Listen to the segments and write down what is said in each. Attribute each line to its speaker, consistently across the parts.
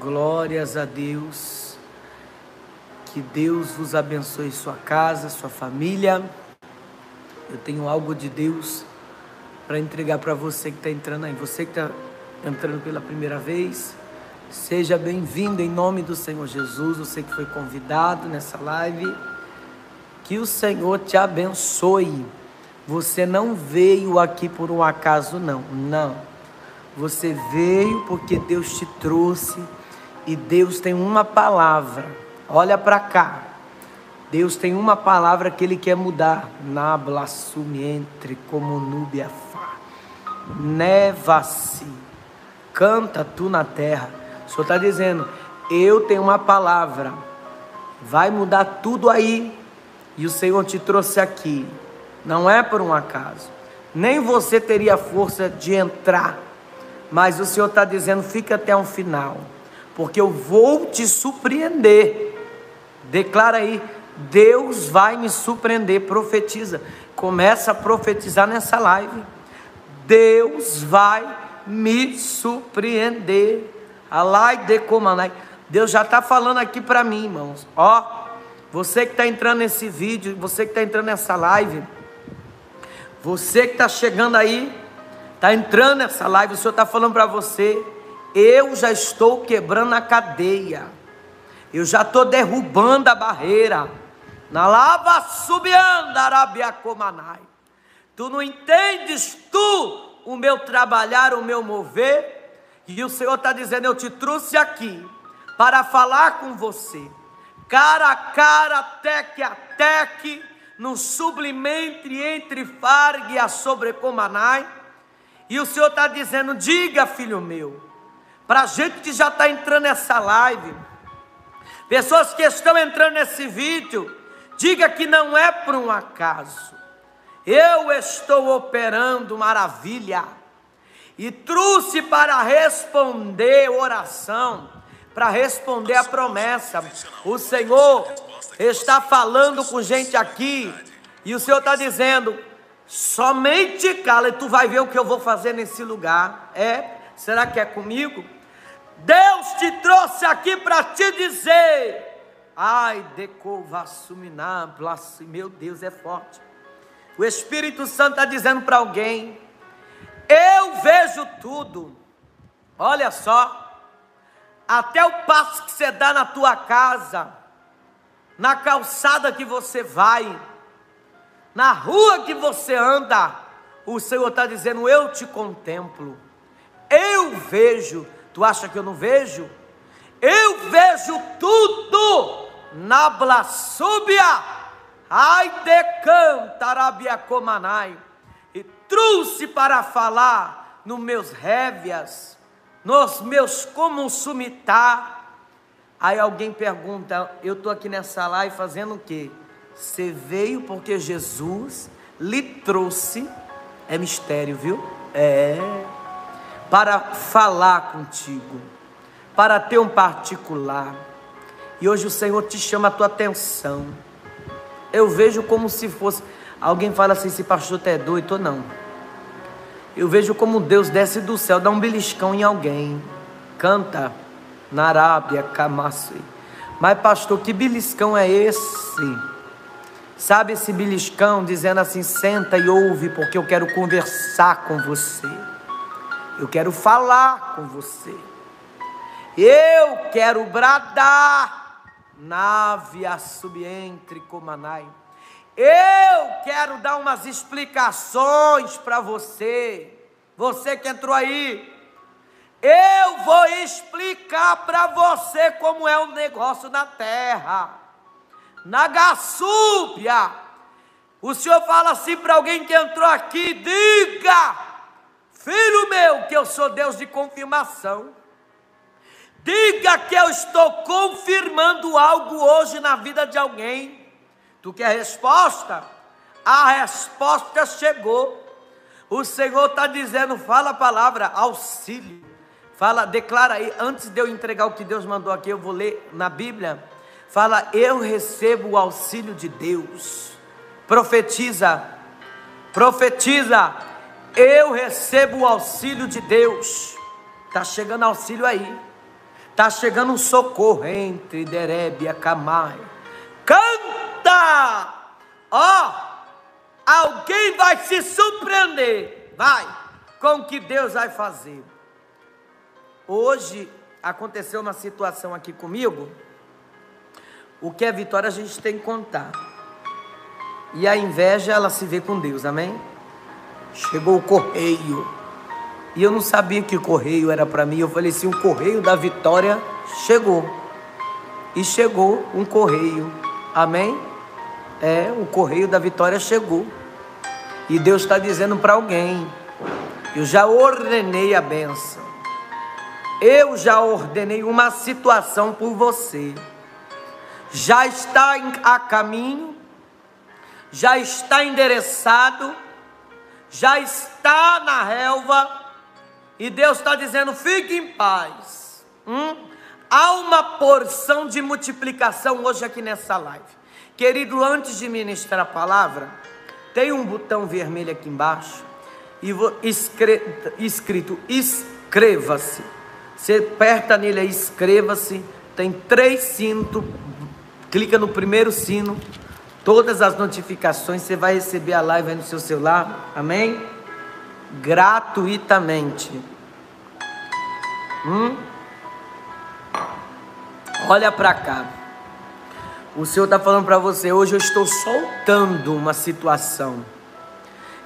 Speaker 1: Glórias a Deus. Que Deus vos abençoe sua casa, sua família. Eu tenho algo de Deus para entregar para você que está entrando aí. Você que está entrando pela primeira vez, seja bem-vindo em nome do Senhor Jesus. Você que foi convidado nessa live, que o Senhor te abençoe. Você não veio aqui por um acaso, não. Não. Você veio porque Deus te trouxe e Deus tem uma palavra. Olha para cá. Deus tem uma palavra que Ele quer mudar. Nabla entre como núbia fa. Neva-se. Canta tu na terra. O Senhor está dizendo: Eu tenho uma palavra. Vai mudar tudo aí. E o Senhor te trouxe aqui. Não é por um acaso. Nem você teria força de entrar. Mas o Senhor está dizendo: fica até o final porque eu vou te surpreender. Declara aí, Deus vai me surpreender. Profetiza, começa a profetizar nessa live. Deus vai me surpreender. Alai de comanai. Deus já está falando aqui para mim, irmãos. Ó, você que está entrando nesse vídeo, você que está entrando nessa live, você que está chegando aí, está entrando nessa live, o Senhor está falando para você eu já estou quebrando a cadeia, eu já estou derrubando a barreira. Na lava subiando, Arabiacomanai. Tu não entendes tu o meu trabalhar, o meu mover? E o Senhor está dizendo: Eu te trouxe aqui para falar com você, cara a cara, teque a teque, no sublimente entre Fargue e a sobrecomanai. E o Senhor está dizendo: Diga, filho meu, para gente que já está entrando nessa live, pessoas que estão entrando nesse vídeo, diga que não é por um acaso. Eu estou operando maravilha e trouxe para responder oração, para responder a promessa. O Senhor está falando com gente aqui e o Senhor está dizendo: somente cala e tu vai ver o que eu vou fazer nesse lugar. É? Será que é comigo? Deus te trouxe aqui para te dizer. Ai, decovassuminar, meu Deus é forte. O Espírito Santo está dizendo para alguém: Eu vejo tudo. Olha só, até o passo que você dá na tua casa, na calçada que você vai, na rua que você anda, o Senhor está dizendo: Eu te contemplo, eu vejo Tu acha que eu não vejo? Eu vejo tudo na blasúbia. Ai de cantarabia comanai. E trouxe para falar nos meus révias, nos meus como sumitar. Aí alguém pergunta: Eu estou aqui nessa live fazendo o quê? Você veio porque Jesus lhe trouxe. É mistério, viu? É para falar contigo, para ter um particular. E hoje o Senhor te chama a tua atenção. Eu vejo como se fosse. Alguém fala assim: se pastor é doido ou não. Eu vejo como Deus desce do céu, dá um beliscão em alguém. Canta na Arábia, Camassui. Mas, pastor, que beliscão é esse? Sabe esse beliscão dizendo assim: senta e ouve, porque eu quero conversar com você. Eu quero falar com você. Eu quero bradar. Nave subentre comanai. Eu quero dar umas explicações para você. Você que entrou aí. Eu vou explicar para você como é o negócio na terra. Na Gassúbia. O Senhor fala assim para alguém que entrou aqui: diga Filho meu, que eu sou Deus de confirmação. Diga que eu estou confirmando algo hoje na vida de alguém. Tu quer resposta? A resposta chegou. O Senhor está dizendo, fala a palavra auxílio. Fala, declara aí, antes de eu entregar o que Deus mandou aqui, eu vou ler na Bíblia. Fala, eu recebo o auxílio de Deus. Profetiza, profetiza eu recebo o auxílio de Deus. Está chegando auxílio aí. Tá chegando um socorro entre Derebe e Acamai. Canta! Ó, oh, alguém vai se surpreender. Vai, com o que Deus vai fazer. Hoje aconteceu uma situação aqui comigo. O que é vitória a gente tem que contar. E a inveja ela se vê com Deus, amém? Chegou o correio. E eu não sabia que correio era para mim. Eu falei assim: o correio da vitória chegou. E chegou um correio. Amém? É, o correio da vitória chegou. E Deus está dizendo para alguém: eu já ordenei a benção. Eu já ordenei uma situação por você. Já está a caminho, já está endereçado, já está na relva e Deus está dizendo: fique em paz. Hum? Há uma porção de multiplicação hoje aqui nessa live. Querido, antes de ministrar a palavra, tem um botão vermelho aqui embaixo e escrito inscreva-se. Você aperta nele aí, inscreva-se. Tem três sinos. Clica no primeiro sino. Todas as notificações você vai receber a live aí no seu celular. Amém? gratuitamente. Hum? Olha para cá. O Senhor está falando para você, hoje eu estou soltando uma situação.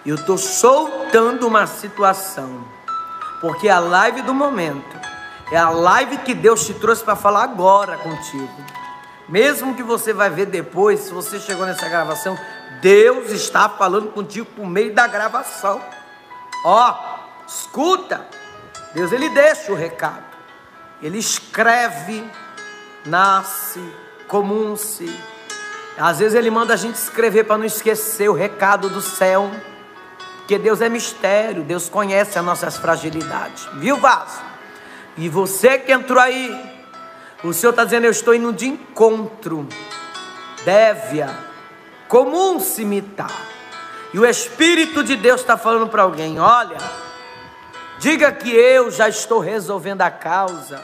Speaker 1: Eu estou soltando uma situação. Porque a live do momento. É a live que Deus te trouxe para falar agora contigo. Mesmo que você vai ver depois, se você chegou nessa gravação, Deus está falando contigo por meio da gravação. Ó, escuta. Deus ele deixa o recado. Ele escreve, nasce, comum-se. Às vezes ele manda a gente escrever para não esquecer o recado do céu. Porque Deus é mistério, Deus conhece as nossas fragilidades. Viu, vaso? E você que entrou aí, o Senhor está dizendo: Eu estou indo de encontro. Deve-a, comum se imitar. E o Espírito de Deus está falando para alguém: olha, diga que eu já estou resolvendo a causa,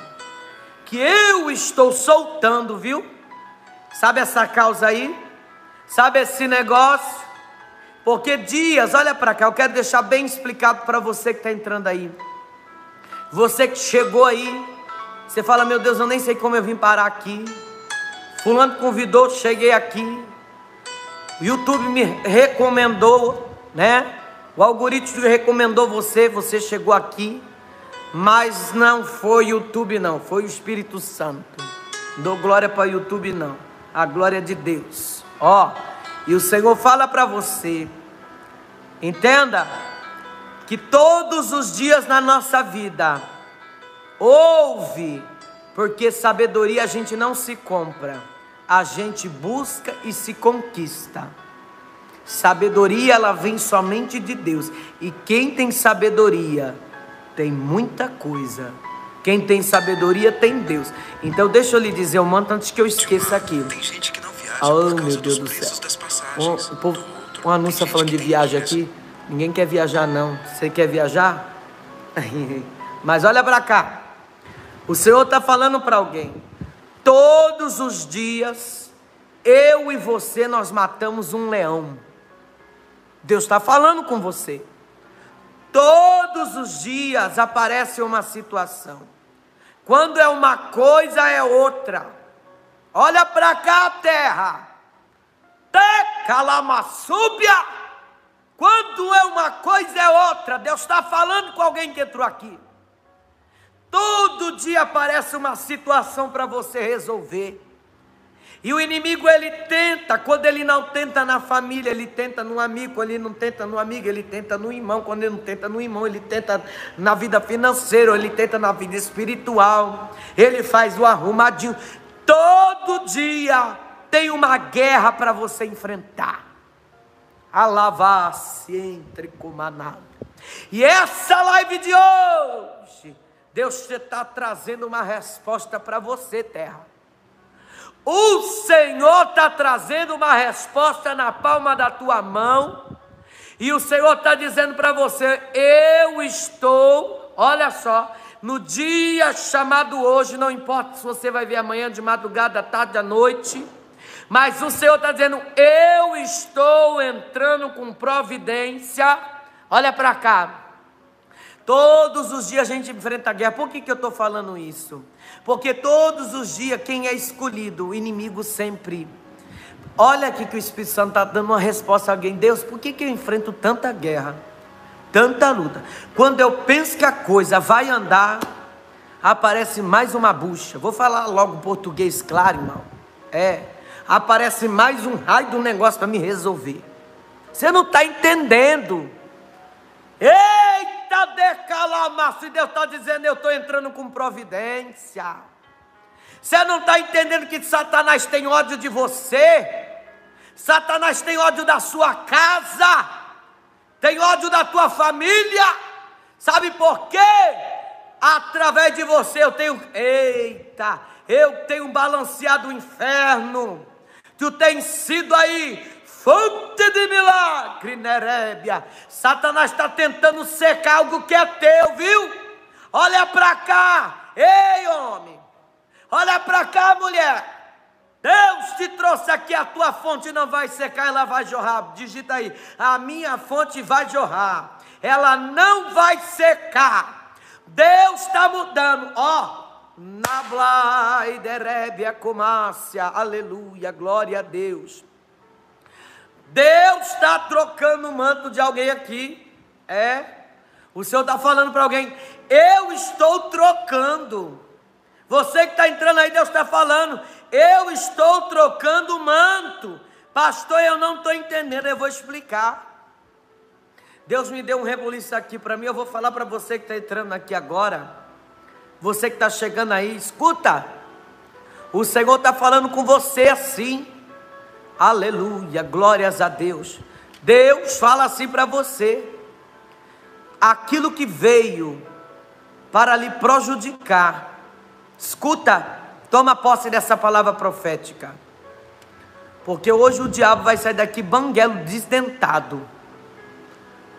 Speaker 1: que eu estou soltando, viu? Sabe essa causa aí? Sabe esse negócio? Porque dias, olha para cá, eu quero deixar bem explicado para você que está entrando aí. Você que chegou aí, você fala: Meu Deus, eu nem sei como eu vim parar aqui. Fulano convidou, cheguei aqui. O YouTube me recomendou, né? O algoritmo recomendou você, você chegou aqui, mas não foi YouTube não, foi o Espírito Santo. Dou glória para o YouTube não, a glória de Deus. Ó, e o Senhor fala para você, entenda que todos os dias na nossa vida ouve, porque sabedoria a gente não se compra a gente busca e se conquista. Sabedoria ela vem somente de Deus. E quem tem sabedoria tem muita coisa. Quem tem sabedoria tem Deus. Então deixa eu lhe dizer um manto antes que eu esqueça aqui. Tem gente que não viaja oh, meu Deus do céu. Um, o povo, um anúncio falando de viagem aqui. Ninguém quer viajar não. Você quer viajar? Mas olha para cá. O Senhor está falando para alguém. Todos os dias, eu e você, nós matamos um leão. Deus está falando com você. Todos os dias aparece uma situação. Quando é uma coisa, é outra. Olha para cá, terra. Tecalamassúbia. Quando é uma coisa, é outra. Deus está falando com alguém que entrou aqui. Todo dia aparece uma situação para você resolver. E o inimigo ele tenta, quando ele não tenta na família, ele tenta no amigo, quando ele não tenta no amigo, ele tenta no irmão, quando ele não tenta no irmão, ele tenta na vida financeira, ele tenta na vida espiritual, ele faz o arrumadinho. Todo dia tem uma guerra para você enfrentar. Alavar-se entre comanado. E essa live de hoje Deus está trazendo uma resposta para você, terra. O Senhor está trazendo uma resposta na palma da tua mão. E o Senhor está dizendo para você: Eu estou, olha só, no dia chamado hoje, não importa se você vai ver amanhã de madrugada, tarde, à noite, mas o Senhor está dizendo: Eu estou entrando com providência. Olha para cá. Todos os dias a gente enfrenta a guerra. Por que, que eu estou falando isso? Porque todos os dias, quem é escolhido, o inimigo sempre. Olha aqui que o Espírito Santo está dando uma resposta a alguém. Deus, por que, que eu enfrento tanta guerra? Tanta luta. Quando eu penso que a coisa vai andar, aparece mais uma bucha. Vou falar logo português claro, irmão. É. Aparece mais um raio um negócio para me resolver. Você não está entendendo. Ei! Eita decalama, se Deus está dizendo, eu estou entrando com providência. Você não está entendendo que Satanás tem ódio de você? Satanás tem ódio da sua casa, tem ódio da tua família. Sabe por quê? Através de você eu tenho, eita, eu tenho balanceado o inferno. Tu tens sido aí fonte de milagre, Nerébia. Satanás está tentando secar algo que é teu, viu? Olha para cá, ei homem, olha para cá, mulher. Deus te trouxe aqui, a tua fonte não vai secar, ela vai jorrar. Digita aí, a minha fonte vai jorrar, ela não vai secar. Deus está mudando, ó. Nablai derebia comácia, aleluia, glória a Deus. Deus está trocando o manto de alguém aqui. É. O Senhor está falando para alguém: Eu estou trocando. Você que está entrando aí, Deus está falando: Eu estou trocando o manto. Pastor, eu não estou entendendo, eu vou explicar. Deus me deu um rebuliço aqui para mim, eu vou falar para você que está entrando aqui agora. Você que está chegando aí, escuta. O Senhor está falando com você assim. Aleluia, glórias a Deus. Deus fala assim para você: aquilo que veio para lhe prejudicar, escuta, toma posse dessa palavra profética, porque hoje o diabo vai sair daqui banguelo, desdentado.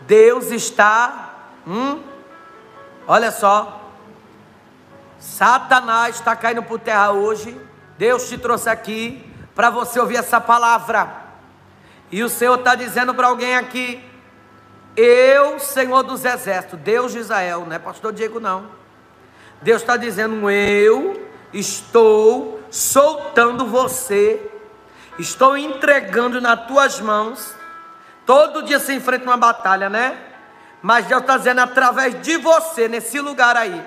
Speaker 1: Deus está, hum, olha só, Satanás está caindo por terra hoje. Deus te trouxe aqui para você ouvir essa palavra. E o Senhor está dizendo para alguém aqui: Eu, Senhor dos Exércitos, Deus de Israel, não é pastor Diego, não. Deus está dizendo: Eu estou soltando você, estou entregando nas tuas mãos. Todo dia você enfrenta uma batalha, né? Mas Deus está dizendo através de você, nesse lugar aí.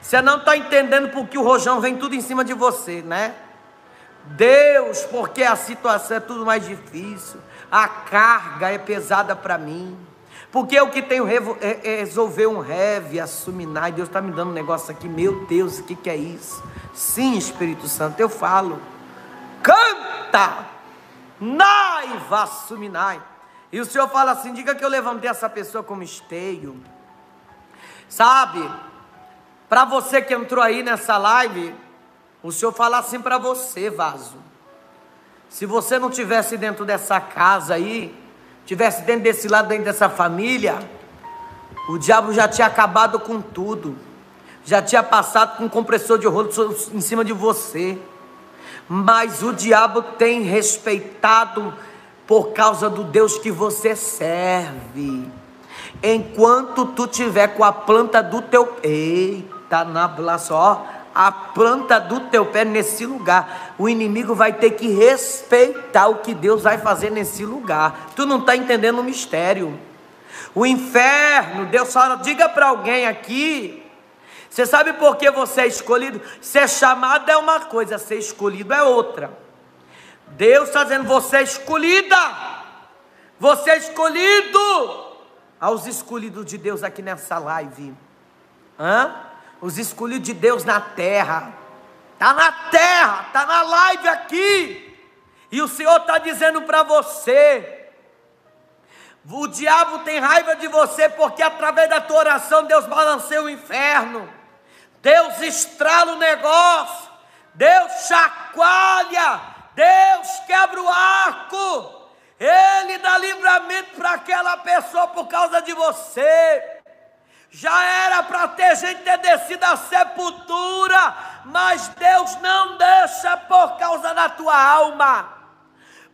Speaker 1: Você não está entendendo porque o rojão vem tudo em cima de você, né? Deus, porque a situação é tudo mais difícil, a carga é pesada para mim. Porque eu que tenho é, é resolver um reve, assumir, e Deus está me dando um negócio aqui, meu Deus, o que, que é isso? Sim, Espírito Santo, eu falo. Canta! Naiva assuminai. E o Senhor fala assim: diga que eu levantei essa pessoa como esteio. Sabe, para você que entrou aí nessa live, o Senhor fala assim para você, vaso. Se você não tivesse dentro dessa casa aí, tivesse dentro desse lado, dentro dessa família, o diabo já tinha acabado com tudo. Já tinha passado com um compressor de rolo em cima de você. Mas o diabo tem respeitado por causa do Deus que você serve. Enquanto tu tiver com a planta do teu eita na só a planta do teu pé nesse lugar. O inimigo vai ter que respeitar o que Deus vai fazer nesse lugar. Tu não está entendendo o mistério. O inferno, Deus fala, diga para alguém aqui. Você sabe por que você é escolhido? Ser chamado é uma coisa, ser escolhido é outra. Deus está dizendo, você é escolhida. Você é escolhido. Aos escolhidos de Deus aqui nessa live. Hã? Os escolhidos de Deus na terra. Está na terra, está na live aqui. E o Senhor está dizendo para você: o diabo tem raiva de você porque através da tua oração Deus balanceia o inferno, Deus estrala o negócio, Deus chacoalha, Deus quebra o arco, Ele dá livramento para aquela pessoa por causa de você. Já era para ter gente descido à sepultura, mas Deus não deixa por causa da tua alma,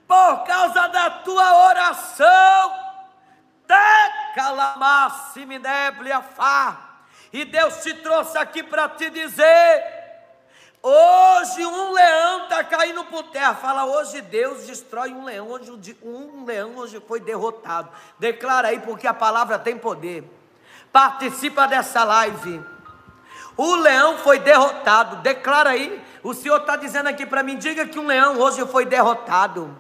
Speaker 1: por causa da tua oração. E Deus te trouxe aqui para te dizer Hoje um leão está caindo por terra. Fala, hoje Deus destrói um leão. Hoje um leão hoje foi derrotado. Declara aí, porque a palavra tem poder. Participa dessa live. O leão foi derrotado. Declara aí. O Senhor está dizendo aqui para mim: diga que um leão hoje foi derrotado.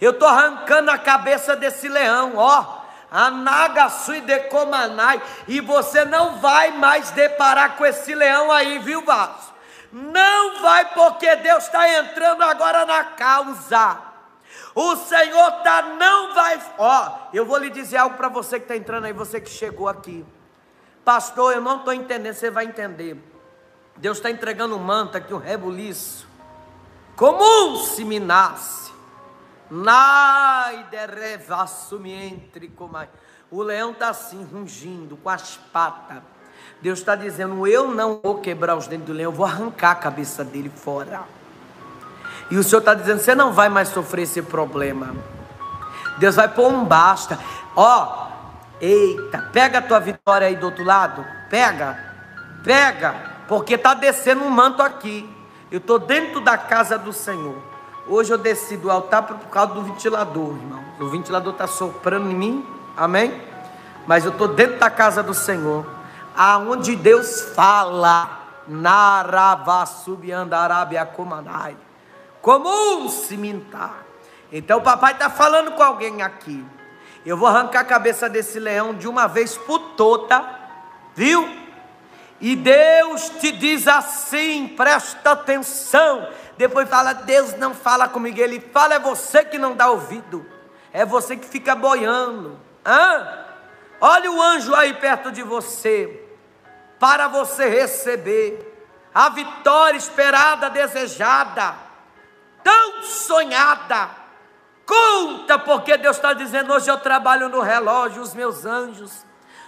Speaker 1: Eu estou arrancando a cabeça desse leão, ó. Anagasui de Comanai. E você não vai mais deparar com esse leão aí, viu, Vasco? Não vai porque Deus está entrando agora na causa. O Senhor tá não vai. Ó, eu vou lhe dizer algo para você que está entrando aí, você que chegou aqui. Pastor, eu não estou entendendo, você vai entender. Deus está entregando um manto aqui, um rebuliço. Comum se me nasce. Entre comai. O leão está assim, rungindo, com as patas Deus está dizendo: Eu não vou quebrar os dentes do leão, eu vou arrancar a cabeça dele fora. E o Senhor está dizendo: Você não vai mais sofrer esse problema. Deus vai pôr um basta. Ó, eita, pega a tua vitória aí do outro lado. Pega, pega, porque está descendo um manto aqui. Eu estou dentro da casa do Senhor. Hoje eu desci do altar por causa do ventilador, irmão. O ventilador está soprando em mim, amém? Mas eu estou dentro da casa do Senhor aonde Deus fala, Naravasubiandarabia Comanai, como um cimentar. Então o papai está falando com alguém aqui. Eu vou arrancar a cabeça desse leão de uma vez por toda, viu? E Deus te diz assim, presta atenção. Depois fala, Deus não fala comigo, Ele fala, é você que não dá ouvido, é você que fica boiando. Hã? Olha o anjo aí perto de você, para você receber a vitória esperada, desejada, tão sonhada. Conta, porque Deus está dizendo: hoje eu trabalho no relógio, os meus anjos.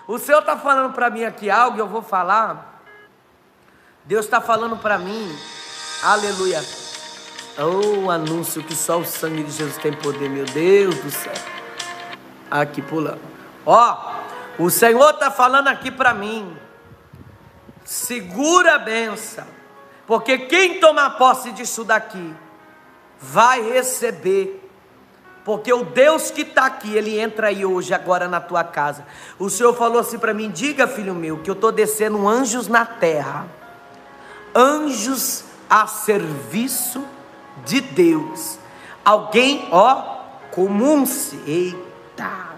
Speaker 1: O Senhor está falando para mim aqui algo, eu vou falar. Deus está falando para mim, aleluia. Oh, anúncio que só o sangue de Jesus tem poder, meu Deus do céu. Aqui pulando. Ó, o Senhor está falando aqui para mim. Segura a benção, porque quem tomar posse disso daqui vai receber. Porque o Deus que está aqui, Ele entra aí hoje, agora na tua casa. O Senhor falou assim para mim: diga, filho meu, que eu estou descendo anjos na terra, anjos a serviço de Deus. Alguém, ó, comum-se, eita,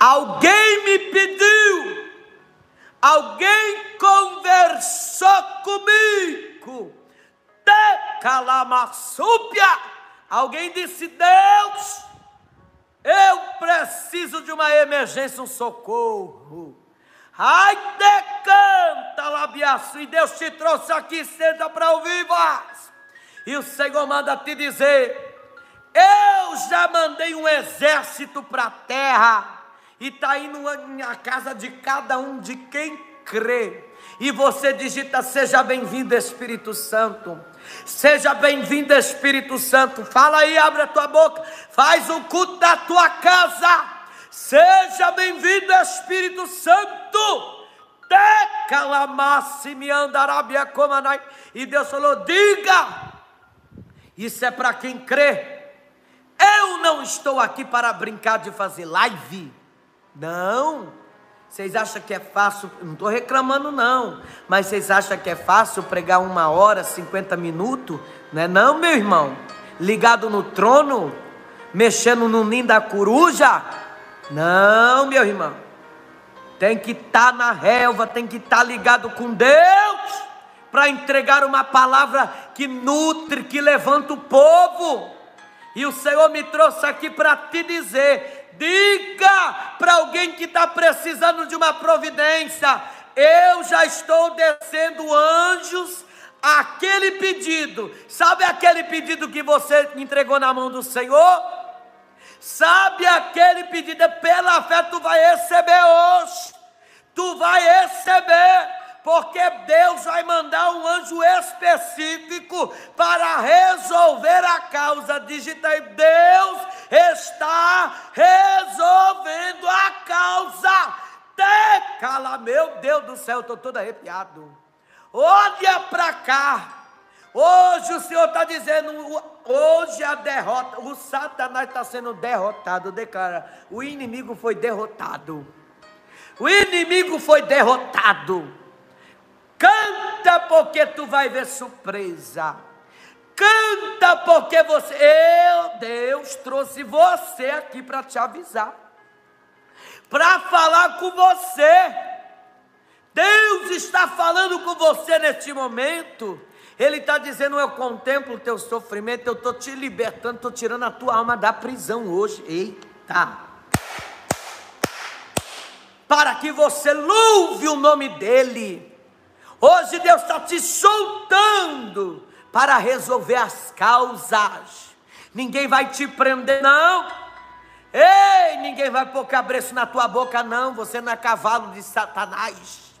Speaker 1: Alguém me pediu, alguém conversou comigo. Calamassúpia. Alguém disse: Deus, eu preciso de uma emergência, um socorro. Ai, decanta, labiaço, e Deus te trouxe aqui, seja para ouvir, mas. E o Senhor manda te dizer: Eu já mandei um exército para a terra e está indo na casa de cada um de quem crê. E você digita: Seja bem-vindo, Espírito Santo. Seja bem-vindo, Espírito Santo. Fala aí, abre a tua boca. Faz o culto da tua casa. Seja bem-vindo, Espírito Santo. E Deus falou: Diga. Isso é para quem crê. Eu não estou aqui para brincar de fazer live. Não. Vocês acham que é fácil? Não estou reclamando, não. Mas vocês acham que é fácil pregar uma hora, 50 minutos? Não é, não, meu irmão? Ligado no trono, mexendo no ninho da coruja? Não, meu irmão. Tem que estar tá na relva, tem que estar tá ligado com Deus para entregar uma palavra que nutre, que levanta o povo. E o Senhor me trouxe aqui para te dizer: Diga para alguém que está precisando de uma providência: eu já estou descendo anjos. Aquele pedido, sabe aquele pedido que você entregou na mão do Senhor? Sabe aquele pedido, pela fé tu vai receber hoje. tu vai receber, porque Deus vai mandar um anjo específico para resolver a causa. Digita aí, Deus está resolvendo a causa. Te cala, meu Deus do céu, estou todo arrepiado. Olha para cá. Hoje o Senhor está dizendo, hoje a derrota, o Satanás está sendo derrotado, declara, o inimigo foi derrotado. O inimigo foi derrotado. Canta porque tu vai ver surpresa. Canta porque você, eu, Deus trouxe você aqui para te avisar. Para falar com você. Deus está falando com você neste momento. Ele está dizendo: Eu contemplo o teu sofrimento, eu estou te libertando, estou tirando a tua alma da prisão hoje. Eita! para que você louve o nome dEle. Hoje Deus está te soltando para resolver as causas. Ninguém vai te prender, não. Ei, ninguém vai pôr cabreço na tua boca, não. Você não é cavalo de Satanás.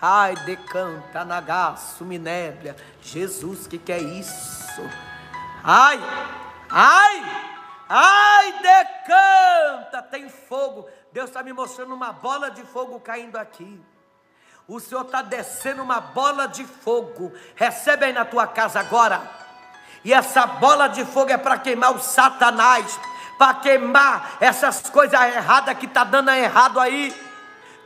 Speaker 1: Ai, decanta, nagaço, minéblia. Jesus, que que é isso? Ai, ai, ai, decanta, tem fogo. Deus está me mostrando uma bola de fogo caindo aqui. O Senhor está descendo uma bola de fogo. Recebe aí na tua casa agora. E essa bola de fogo é para queimar o Satanás, para queimar essas coisas erradas que está dando errado aí.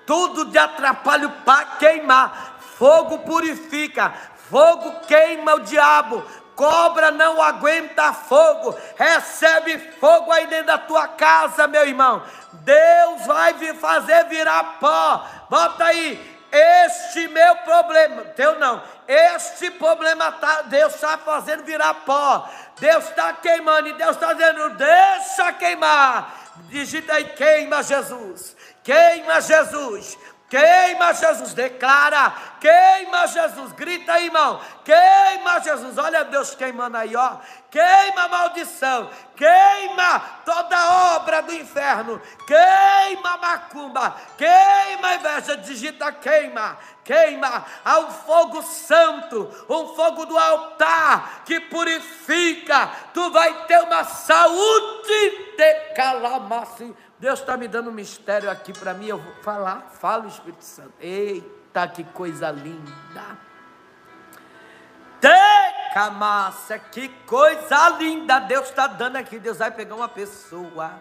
Speaker 1: Tudo de atrapalho para queimar. Fogo purifica, fogo queima o diabo, Cobra não aguenta fogo. Recebe fogo aí dentro da tua casa, meu irmão. Deus vai fazer virar pó. Bota aí. Este meu problema, teu não, este problema tá, Deus está fazendo virar pó, Deus está queimando, e Deus está dizendo: deixa queimar, digita aí, queima Jesus, queima Jesus, Queima Jesus, declara, queima Jesus, grita aí, irmão, queima Jesus, olha Deus queimando aí, ó, queima a maldição, queima toda obra do inferno, queima macumba, queima inveja, digita queima, queima, há um fogo santo, um fogo do altar que purifica, tu vai ter uma saúde de calamaço Deus está me dando um mistério aqui para mim, eu vou falar, fala Espírito Santo. Eita, que coisa linda! Teca massa, que coisa linda Deus está dando aqui. Deus vai pegar uma pessoa.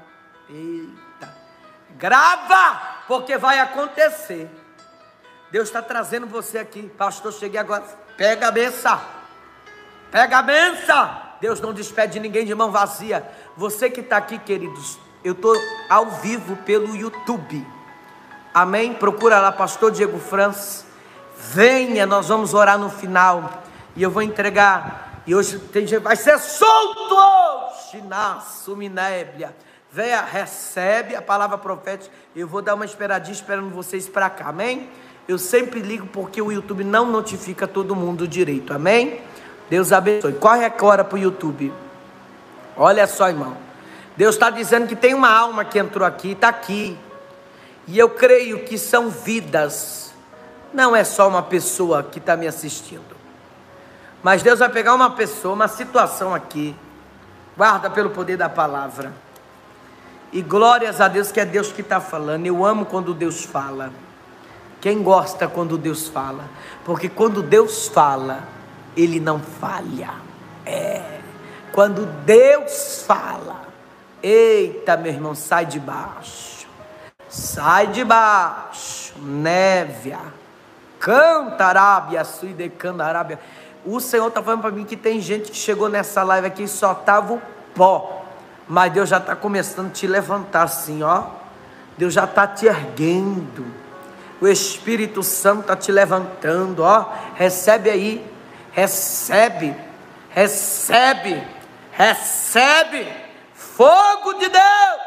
Speaker 1: Eita, grava, porque vai acontecer. Deus está trazendo você aqui, pastor. Cheguei agora. Pega a benção, pega a benção. Deus não despede ninguém de mão vazia. Você que está aqui, queridos, eu estou ao vivo pelo YouTube. Amém? Procura lá, Pastor Diego Franz. Venha, nós vamos orar no final. E eu vou entregar. E hoje tem gente, vai ser solto hoje. Nasce minéblia. Venha, recebe a palavra profética. Eu vou dar uma esperadinha esperando vocês para cá. Amém? Eu sempre ligo porque o YouTube não notifica todo mundo direito. Amém? Deus abençoe. Corre agora para o YouTube. Olha só, irmão. Deus está dizendo que tem uma alma que entrou aqui, está aqui. E eu creio que são vidas. Não é só uma pessoa que está me assistindo. Mas Deus vai pegar uma pessoa, uma situação aqui. Guarda pelo poder da palavra. E glórias a Deus que é Deus que está falando. Eu amo quando Deus fala. Quem gosta quando Deus fala? Porque quando Deus fala, Ele não falha. É. Quando Deus fala, Eita, meu irmão, sai de baixo. Sai de baixo. Névia. Cantarábia, suidecandarábia. O Senhor está falando para mim que tem gente que chegou nessa live aqui e só estava o pó. Mas Deus já está começando a te levantar assim, ó. Deus já está te erguendo. O Espírito Santo está te levantando, ó. Recebe aí. Recebe. Recebe. Recebe fogo de Deus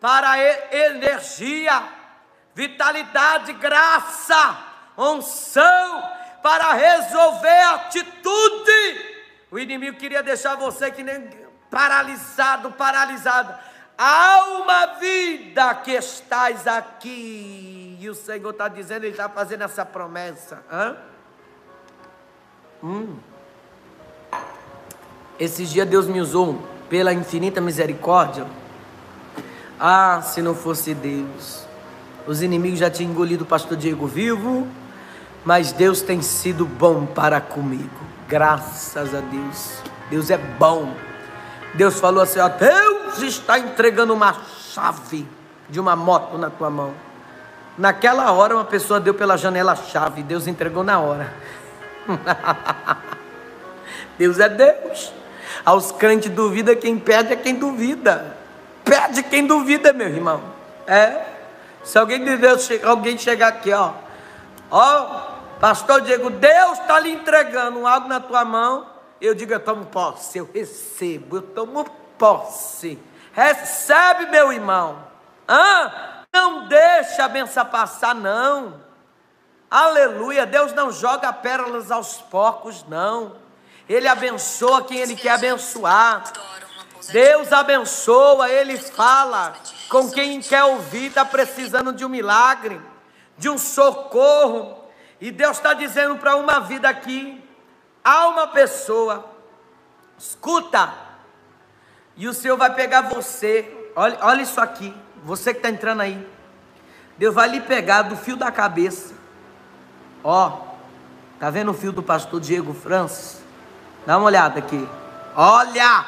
Speaker 1: para energia, vitalidade, graça, unção para resolver atitude. O inimigo queria deixar você que nem paralisado, paralisado. Há uma vida que estás aqui. E o Senhor está dizendo, Ele está fazendo essa promessa. Hã? Hum. Esses dias Deus me usou pela infinita misericórdia. Ah, se não fosse Deus. Os inimigos já tinham engolido o pastor Diego vivo, mas Deus tem sido bom para comigo. Graças a Deus. Deus é bom. Deus falou assim: ó, Deus está entregando uma chave de uma moto na tua mão. Naquela hora, uma pessoa deu pela janela a chave, Deus entregou na hora. Deus é Deus. Aos crentes duvida, quem pede é quem duvida. Pede quem duvida, meu irmão. É. Se alguém de Deus, alguém chegar aqui, ó, ó, pastor Diego, Deus está lhe entregando algo na tua mão, eu digo, eu tomo posse, eu recebo, eu tomo posse. Recebe, meu irmão. Ah, não deixa a benção passar, não. Aleluia. Deus não joga pérolas aos porcos, não. Ele abençoa quem Ele quer abençoar. Deus abençoa, Ele fala com quem quer ouvir, está precisando de um milagre, de um socorro. E Deus está dizendo para uma vida aqui: há uma pessoa, escuta, e o Senhor vai pegar você, olha, olha isso aqui, você que está entrando aí. Deus vai lhe pegar do fio da cabeça. Ó, tá vendo o fio do pastor Diego Francis? Dá uma olhada aqui. Olha!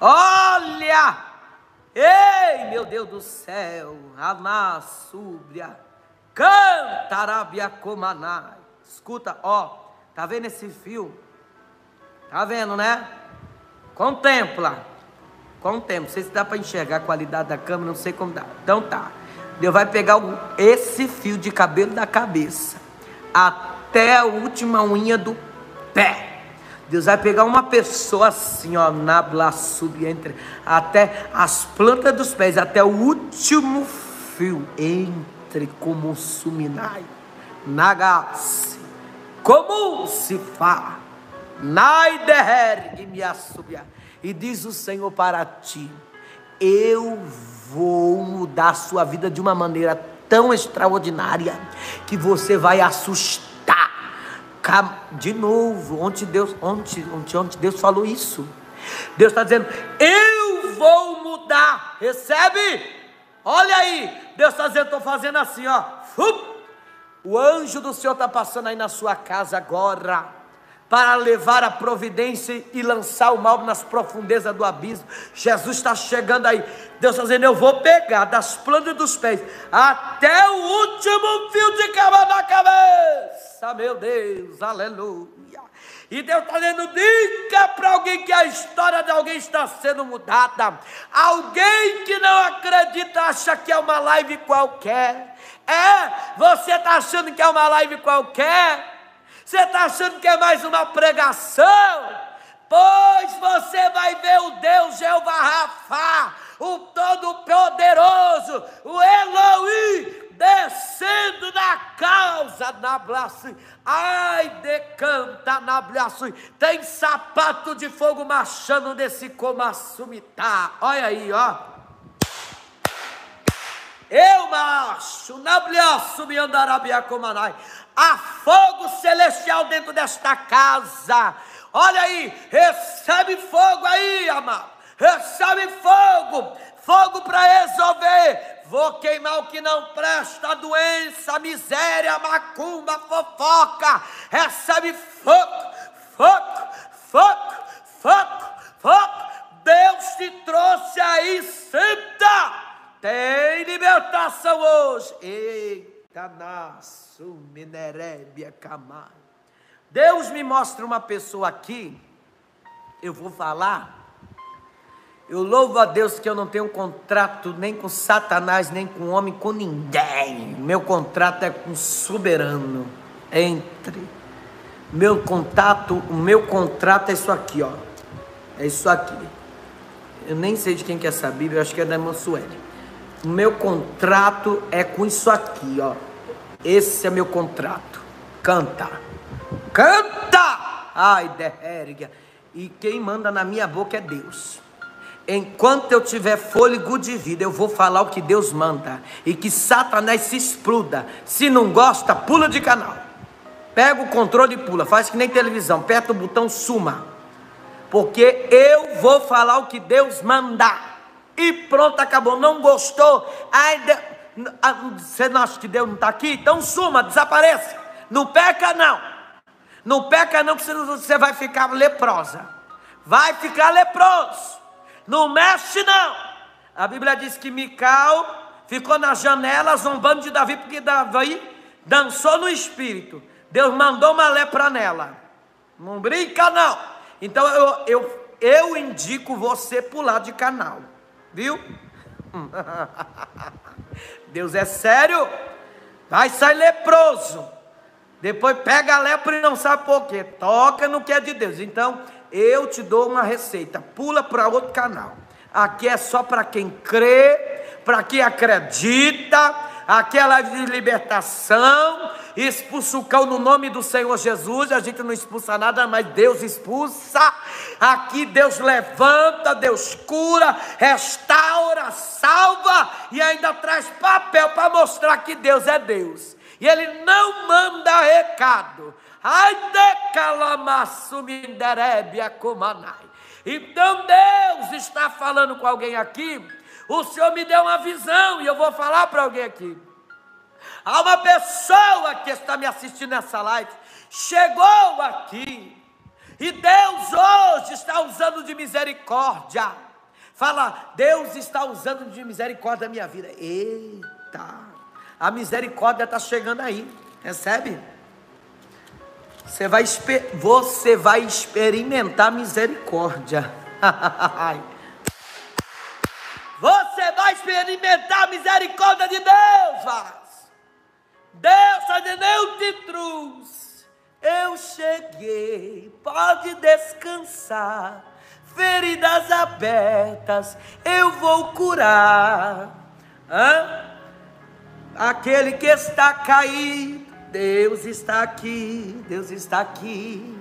Speaker 1: Olha! Ei, meu Deus do céu! Anassúbria! Cantarabia comanai. Escuta, ó. Tá vendo esse fio? Tá vendo, né? Contempla. Contempla. Não sei se dá para enxergar a qualidade da câmera, não sei como dá. Então tá. Deus vai pegar esse fio de cabelo da cabeça até a última unha do pé. Deus vai pegar uma pessoa assim, ó, na blasub, entre até as plantas dos pés, até o último fio, entre como suminai, nagas, como se fala, nai derre me assobia. E diz o Senhor para ti: Eu vou mudar a sua vida de uma maneira tão extraordinária que você vai assustar. De novo, onde Deus, onde, onde, onde Deus falou isso? Deus está dizendo: Eu vou mudar. Recebe? Olha aí, Deus está dizendo: estou fazendo assim, ó. O anjo do Senhor está passando aí na sua casa agora para levar a providência e lançar o mal nas profundezas do abismo. Jesus está chegando aí. Deus está dizendo: Eu vou pegar das plantas dos pés até o último fio de cabelo da cabeça. Meu Deus, aleluia. E Deus está dando dica para alguém que a história de alguém está sendo mudada. Alguém que não acredita, acha que é uma live qualquer. É, você está achando que é uma live qualquer? Você está achando que é mais uma pregação? Pois você vai ver o Deus Jeová Rafa, o Todo-Poderoso, o Elohim, descendo na causa na. Ai, decanta na. Tem sapato de fogo marchando nesse comassumitá. Olha aí, ó. Eu macho, na blasfêmia andarabia comanai. Há fogo celestial dentro desta casa. Olha aí, recebe fogo aí, amado. Recebe fogo, fogo para resolver. Vou queimar o que não presta, doença, miséria, macumba, fofoca. Recebe fogo, fogo, fogo, fogo, fogo. Deus te trouxe aí, senta. Tem libertação hoje. Eita, nasce. Deus me mostra uma pessoa aqui, eu vou falar. Eu louvo a Deus que eu não tenho contrato nem com Satanás, nem com homem, com ninguém. Meu contrato é com o soberano. Entre. Meu contato, o meu contrato é isso aqui, ó. É isso aqui. Eu nem sei de quem que é essa Bíblia, eu acho que é da irmã Sueli. O meu contrato é com isso aqui, ó. Esse é meu contrato. Canta. Canta! Ai, derriga. E quem manda na minha boca é Deus. enquanto eu tiver fôlego de vida, eu vou falar o que Deus manda. E que Satanás se exploda. Se não gosta, pula de canal. Pega o controle e pula. Faz que nem televisão. Aperta o botão suma. Porque eu vou falar o que Deus mandar. E pronto, acabou. Não gostou? Ai, você não acha que Deus não está aqui? Então suma, desapareça. Não peca não. Não peca não, que você vai ficar leprosa. Vai ficar leproso. Não mexe não. A Bíblia diz que Mical ficou na janela zombando de Davi, porque Davi dançou no espírito. Deus mandou uma lepra nela. Não brinca não. Então eu, eu, eu indico você pular de canal. Viu? Deus é sério. Vai sair leproso. Depois pega a lepra e não sabe por quê. Toca no que é de Deus. Então, eu te dou uma receita. Pula para outro canal. Aqui é só para quem crê, para quem acredita. Live de libertação. Expulsa o cão no nome do Senhor Jesus. A gente não expulsa nada, mas Deus expulsa. Aqui Deus levanta, Deus cura, restaura, salva e ainda traz papel para mostrar que Deus é Deus. E Ele não manda recado. Ai. Então Deus está falando com alguém aqui. O Senhor me deu uma visão e eu vou falar para alguém aqui. Há uma pessoa que está me assistindo nessa live, chegou aqui, e Deus hoje está usando de misericórdia. Fala, Deus está usando de misericórdia a minha vida. Eita, a misericórdia está chegando aí, recebe? Você vai, você vai experimentar misericórdia. você vai experimentar a misericórdia de Deus, Vaz. Deus está dizendo, eu te trouxe, eu cheguei, pode descansar, feridas abertas, eu vou curar. Hã? Aquele que está caído, Deus está aqui, Deus está aqui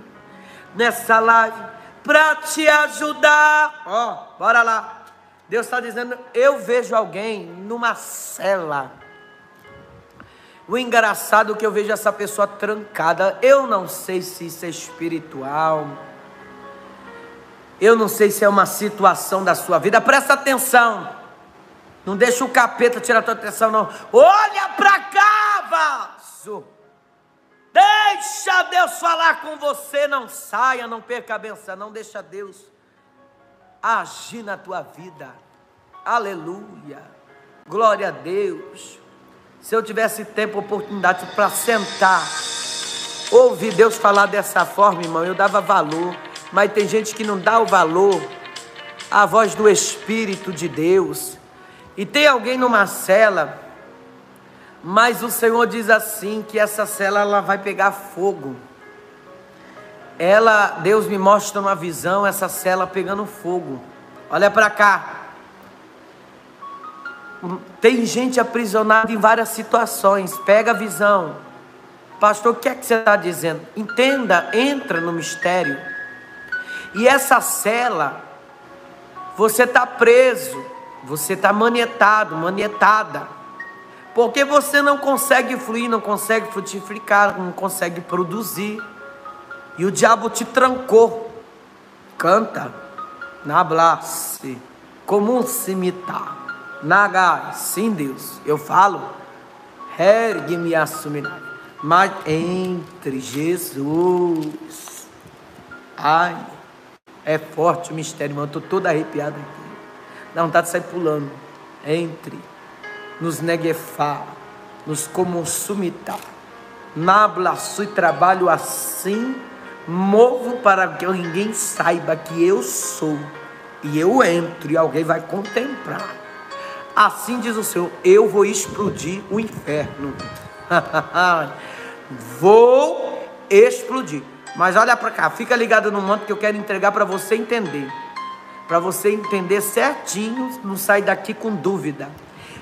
Speaker 1: nessa live para te ajudar. Ó, oh, bora lá. Deus está dizendo: eu vejo alguém numa cela. O engraçado é que eu vejo essa pessoa trancada. Eu não sei se isso é espiritual. Eu não sei se é uma situação da sua vida. Presta atenção. Não deixa o capeta tirar a tua atenção, não. Olha para cá, vaso. Deixa Deus falar com você, não saia, não perca a benção, não deixa Deus agir na tua vida. Aleluia. Glória a Deus. Se eu tivesse tempo, oportunidade para sentar, ouvir Deus falar dessa forma, irmão, eu dava valor. Mas tem gente que não dá o valor à voz do Espírito de Deus. E tem alguém numa cela mas o Senhor diz assim que essa cela ela vai pegar fogo. Ela, Deus me mostra uma visão, essa cela pegando fogo. Olha para cá. Tem gente aprisionada em várias situações. Pega a visão. Pastor, o que é que você está dizendo? Entenda, entra no mistério. E essa cela, você está preso, você está manietado, manietada porque você não consegue fluir, não consegue frutificar, não consegue produzir. E o diabo te trancou. Canta. Nablasse. Como um cimitar. Nagai. Sim, Deus. Eu falo. Ergue-me assumirá. Mas entre Jesus. Ai. É forte o mistério, irmão. Eu estou todo arrepiado aqui. Dá vontade de sair pulando. Entre nos negefá, nos consumitar. Nablaço e trabalho assim, movo para que ninguém saiba que eu sou. E eu entro e alguém vai contemplar. Assim diz o Senhor: eu vou explodir o inferno. vou explodir. Mas olha para cá, fica ligado no manto que eu quero entregar para você entender. Para você entender certinho, não sair daqui com dúvida.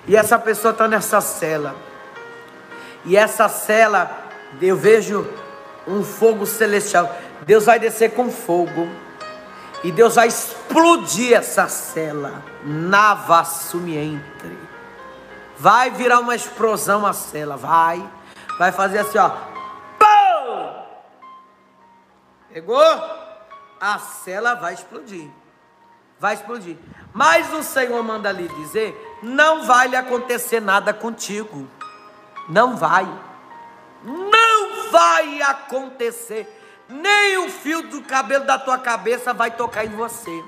Speaker 1: E essa pessoa está nessa cela. E essa cela, eu vejo um fogo celestial. Deus vai descer com fogo. E Deus vai explodir essa cela. Nava entre. Vai virar uma explosão a cela. Vai. Vai fazer assim, ó. Pum! Pegou? A cela vai explodir. Vai explodir. Mas o Senhor manda lhe dizer: não vai lhe acontecer nada contigo. Não vai. Não vai acontecer nem o fio do cabelo da tua cabeça vai tocar em você.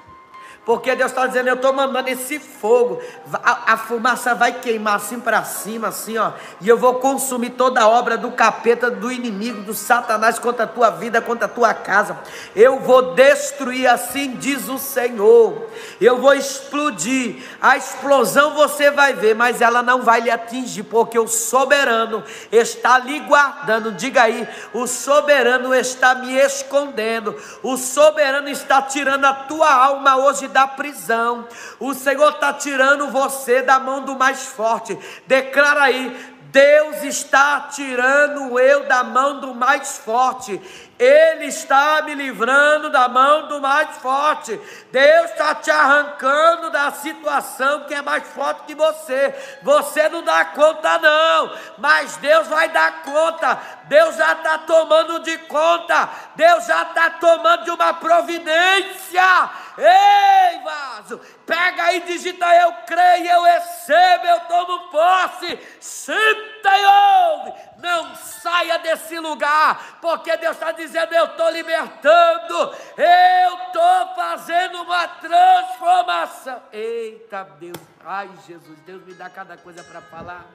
Speaker 1: Porque Deus está dizendo, eu estou mandando esse fogo, a, a, fumaça vai queimar assim para cima, assim, ó, e eu vou consumir toda a obra do capeta, do inimigo, do Satanás contra a tua vida, contra a tua casa. Eu vou destruir, assim diz o Senhor. Eu vou explodir. A explosão você vai ver, mas ela não vai lhe atingir, porque o soberano está lhe guardando. Diga aí, o soberano está me escondendo. O soberano está tirando a tua alma hoje da da prisão. O Senhor está tirando você da mão do mais forte. Declara aí: Deus está tirando eu da mão do mais forte. Ele está me livrando da mão do mais forte. Deus está te arrancando da situação que é mais forte que você. Você não dá conta, não, mas Deus vai dar conta. Deus já está tomando de conta. Deus já está tomando de uma providência. Ei, vaso, pega aí, digita eu creio, eu recebo, eu tomo posse. Senta e ouve. Não saia desse lugar, porque Deus está dizendo: eu estou libertando, eu estou fazendo uma transformação. Eita Deus, ai Jesus, Deus me dá cada coisa para falar.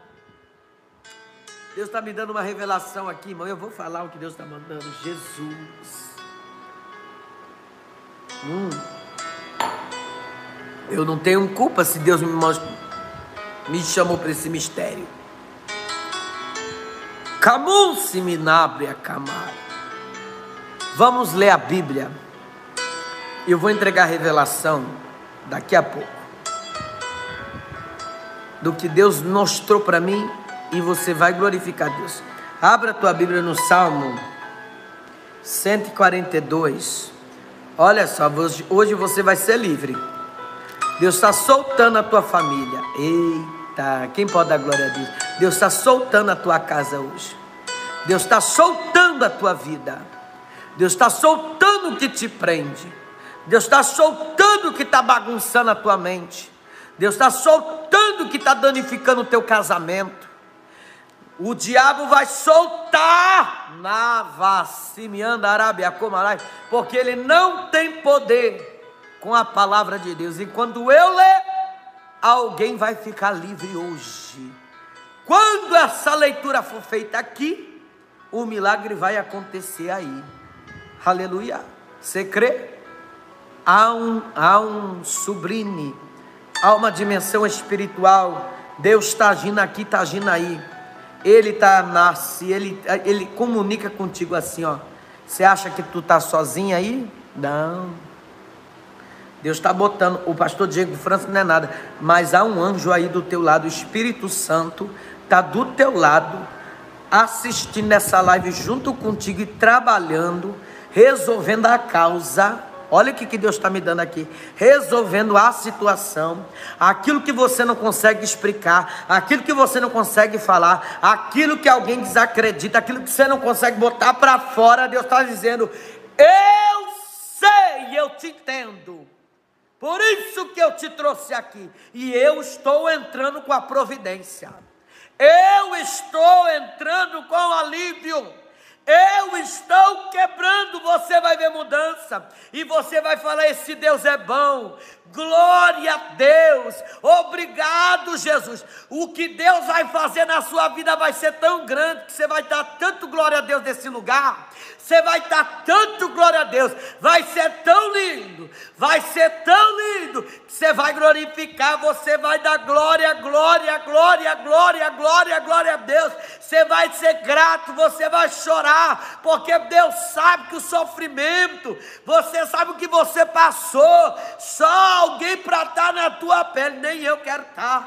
Speaker 1: Deus está me dando uma revelação aqui, irmão. Eu vou falar o que Deus está mandando. Jesus. Hum. Eu não tenho culpa se Deus me, me chamou para esse mistério. Camus minabre a camar. Vamos ler a Bíblia. Eu vou entregar a revelação daqui a pouco. Do que Deus mostrou para mim e você vai glorificar Deus. Abra a tua Bíblia no Salmo 142. Olha só, hoje você vai ser livre. Deus está soltando a tua família. Eita, quem pode dar glória a Deus? Deus está soltando a tua casa hoje. Deus está soltando a tua vida. Deus está soltando o que te prende. Deus está soltando o que está bagunçando a tua mente. Deus está soltando o que está danificando o teu casamento. O diabo vai soltar na vacimianda Arábia Comarai, porque ele não tem poder com a palavra de Deus. E quando eu ler, alguém vai ficar livre hoje. Quando essa leitura for feita aqui, o milagre vai acontecer aí. Aleluia. Você crê? Há um, há um sublime, há uma dimensão espiritual. Deus está agindo aqui, está agindo aí. Ele está nasce, ele, ele comunica contigo assim, ó. Você acha que tu está sozinho aí? Não. Deus está botando, o pastor Diego França não é nada, mas há um anjo aí do teu lado, o Espírito Santo está do teu lado, assistindo essa live junto contigo e trabalhando, resolvendo a causa. Olha o que, que Deus está me dando aqui, resolvendo a situação, aquilo que você não consegue explicar, aquilo que você não consegue falar, aquilo que alguém desacredita, aquilo que você não consegue botar para fora, Deus está dizendo: Eu sei, eu te entendo. Por isso que eu te trouxe aqui. E eu estou entrando com a providência. Eu estou entrando com alívio. Eu estou quebrando, você vai ver mudança, e você vai falar: esse Deus é bom, glória a Deus, obrigado, Jesus. O que Deus vai fazer na sua vida vai ser tão grande que você vai dar tanto glória a Deus nesse lugar, você vai dar tanto glória a Deus, vai ser tão lindo, vai ser tão lindo, que você vai glorificar, você vai dar glória, glória, glória, glória, glória, glória a Deus, você vai ser grato, você vai chorar, porque Deus sabe que o sofrimento, você sabe o que você passou, só alguém para estar tá na tua pele, nem eu quero estar.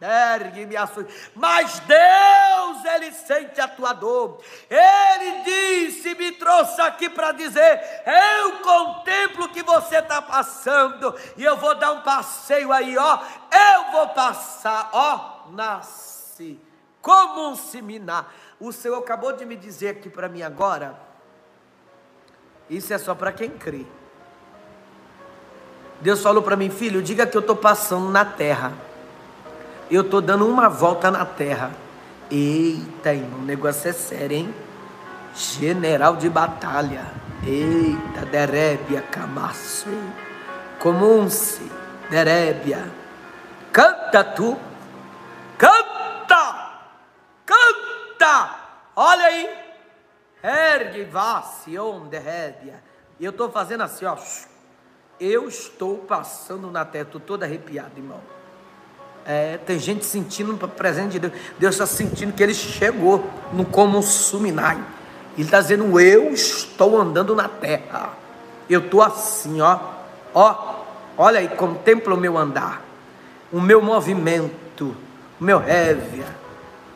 Speaker 1: Tá. ergue-me a sua. Mas Deus, Ele sente a tua dor. Ele disse, me trouxe aqui para dizer: eu contemplo o que você está passando, e eu vou dar um passeio aí, ó. Eu vou passar, ó, nasce como um seminar. O Senhor acabou de me dizer aqui para mim agora. Isso é só para quem crê. Deus falou para mim, filho, diga que eu estou passando na terra eu estou dando uma volta na terra. Eita, irmão, o negócio é sério, hein? General de batalha. Eita, Derébia Camaço. Comum-se, Derébia. Canta tu. Canta! Canta! Olha aí. Ergue, onde, Derébia. E eu estou fazendo assim, ó. Eu estou passando na terra, estou todo arrepiado, irmão. É, tem gente sentindo o presente de Deus. Deus está sentindo que ele chegou no como suminai. Ele está dizendo: Eu estou andando na terra. Eu estou assim, ó. Ó, olha aí, contempla o meu andar, o meu movimento, o meu révia,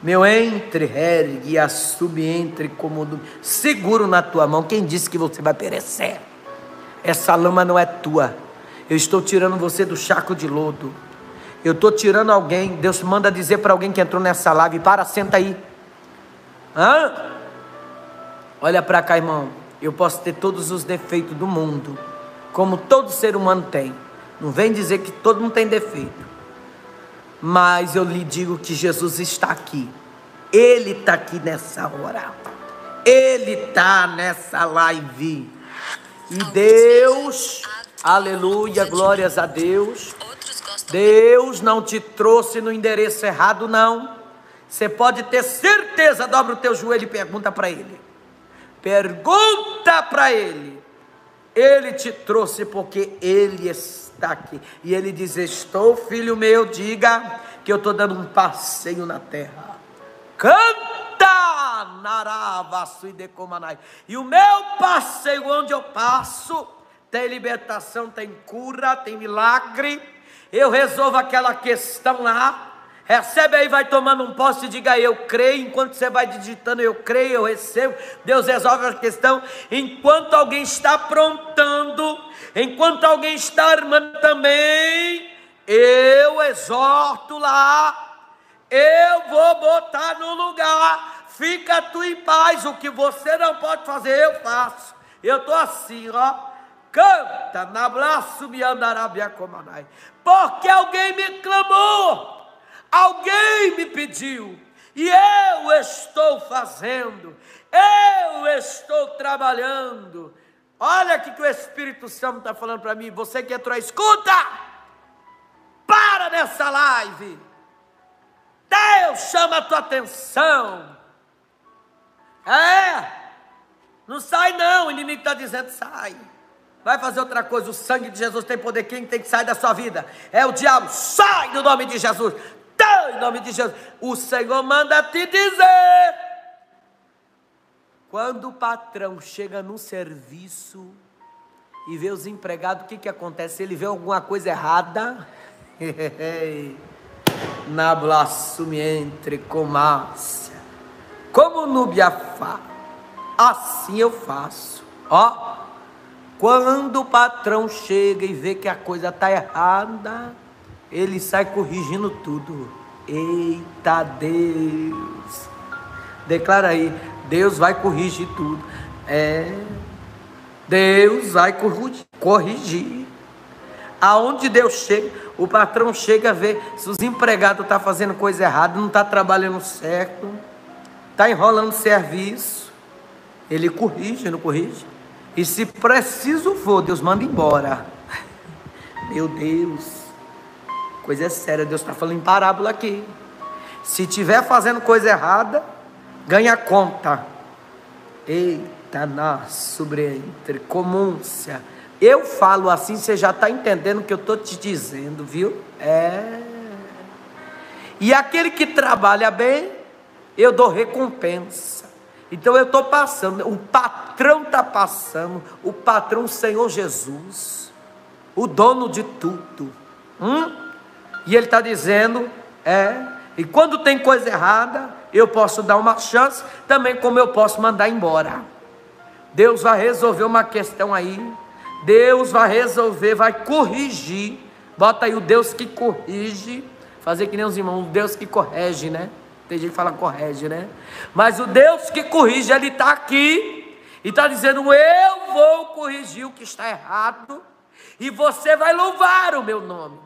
Speaker 1: meu entre ergue a subentre como seguro na tua mão. Quem disse que você vai perecer? Essa lama não é tua. Eu estou tirando você do chaco de lodo. Eu estou tirando alguém, Deus manda dizer para alguém que entrou nessa live: para, senta aí. Hã? Olha para cá, irmão. Eu posso ter todos os defeitos do mundo, como todo ser humano tem. Não vem dizer que todo mundo tem defeito. Mas eu lhe digo que Jesus está aqui. Ele está aqui nessa hora. Ele está nessa live. E Deus, aleluia, glórias a Deus. Deus não te trouxe no endereço errado, não. Você pode ter certeza, dobra o teu joelho e pergunta para Ele. Pergunta para Ele. Ele te trouxe porque Ele está aqui. E Ele diz: Estou, filho meu, diga que eu estou dando um passeio na terra. Canta! E o meu passeio, onde eu passo, tem libertação, tem cura, tem milagre eu resolvo aquela questão lá. Recebe aí, vai tomando um posse e diga eu creio. Enquanto você vai digitando eu creio, eu recebo. Deus resolve a questão. Enquanto alguém está aprontando, enquanto alguém está armando também, eu exorto lá. Eu vou botar no lugar. Fica tu em paz. O que você não pode fazer, eu faço. Eu estou assim, ó. Canta, nabraço me andarabia comanai. Porque alguém me clamou, alguém me pediu, e eu estou fazendo, eu estou trabalhando. Olha o que o Espírito Santo está falando para mim. Você que entrou, escuta! Para nessa live. Deus chama a tua atenção. É. Não sai não, o inimigo está dizendo sai. Vai fazer outra coisa, o sangue de Jesus tem poder. Quem tem que sair da sua vida? É o diabo. Sai do nome de Jesus. Sai em nome de Jesus. O Senhor manda te dizer. Quando o patrão chega no serviço e vê os empregados, o que, que acontece? Ele vê alguma coisa errada. Na blasfêmia entre comácia, como no biafá, assim eu faço. Ó, quando o patrão chega e vê que a coisa está errada, ele sai corrigindo tudo. Eita Deus! Declara aí, Deus vai corrigir tudo. É, Deus vai corrigir. Aonde Deus chega, o patrão chega a ver se os empregados estão tá fazendo coisa errada, não está trabalhando certo, está enrolando serviço. Ele corrige, não corrige? E se preciso for, Deus manda embora. Meu Deus, coisa séria, Deus está falando em parábola aqui. Se tiver fazendo coisa errada, ganha conta. Eita, na sobre entre comúncia. Eu falo assim, você já está entendendo o que eu estou te dizendo, viu? É. E aquele que trabalha bem, eu dou recompensa. Então eu estou passando, o patrão está passando, o patrão Senhor Jesus, o dono de tudo. Hum? E ele está dizendo: É. E quando tem coisa errada, eu posso dar uma chance, também como eu posso mandar embora. Deus vai resolver uma questão aí. Deus vai resolver, vai corrigir. Bota aí o Deus que corrige. Fazer que nem os irmãos, o Deus que corrige, né? Tem gente que fala corrige, né? Mas o Deus que corrige, Ele está aqui e está dizendo: Eu vou corrigir o que está errado e você vai louvar o meu nome.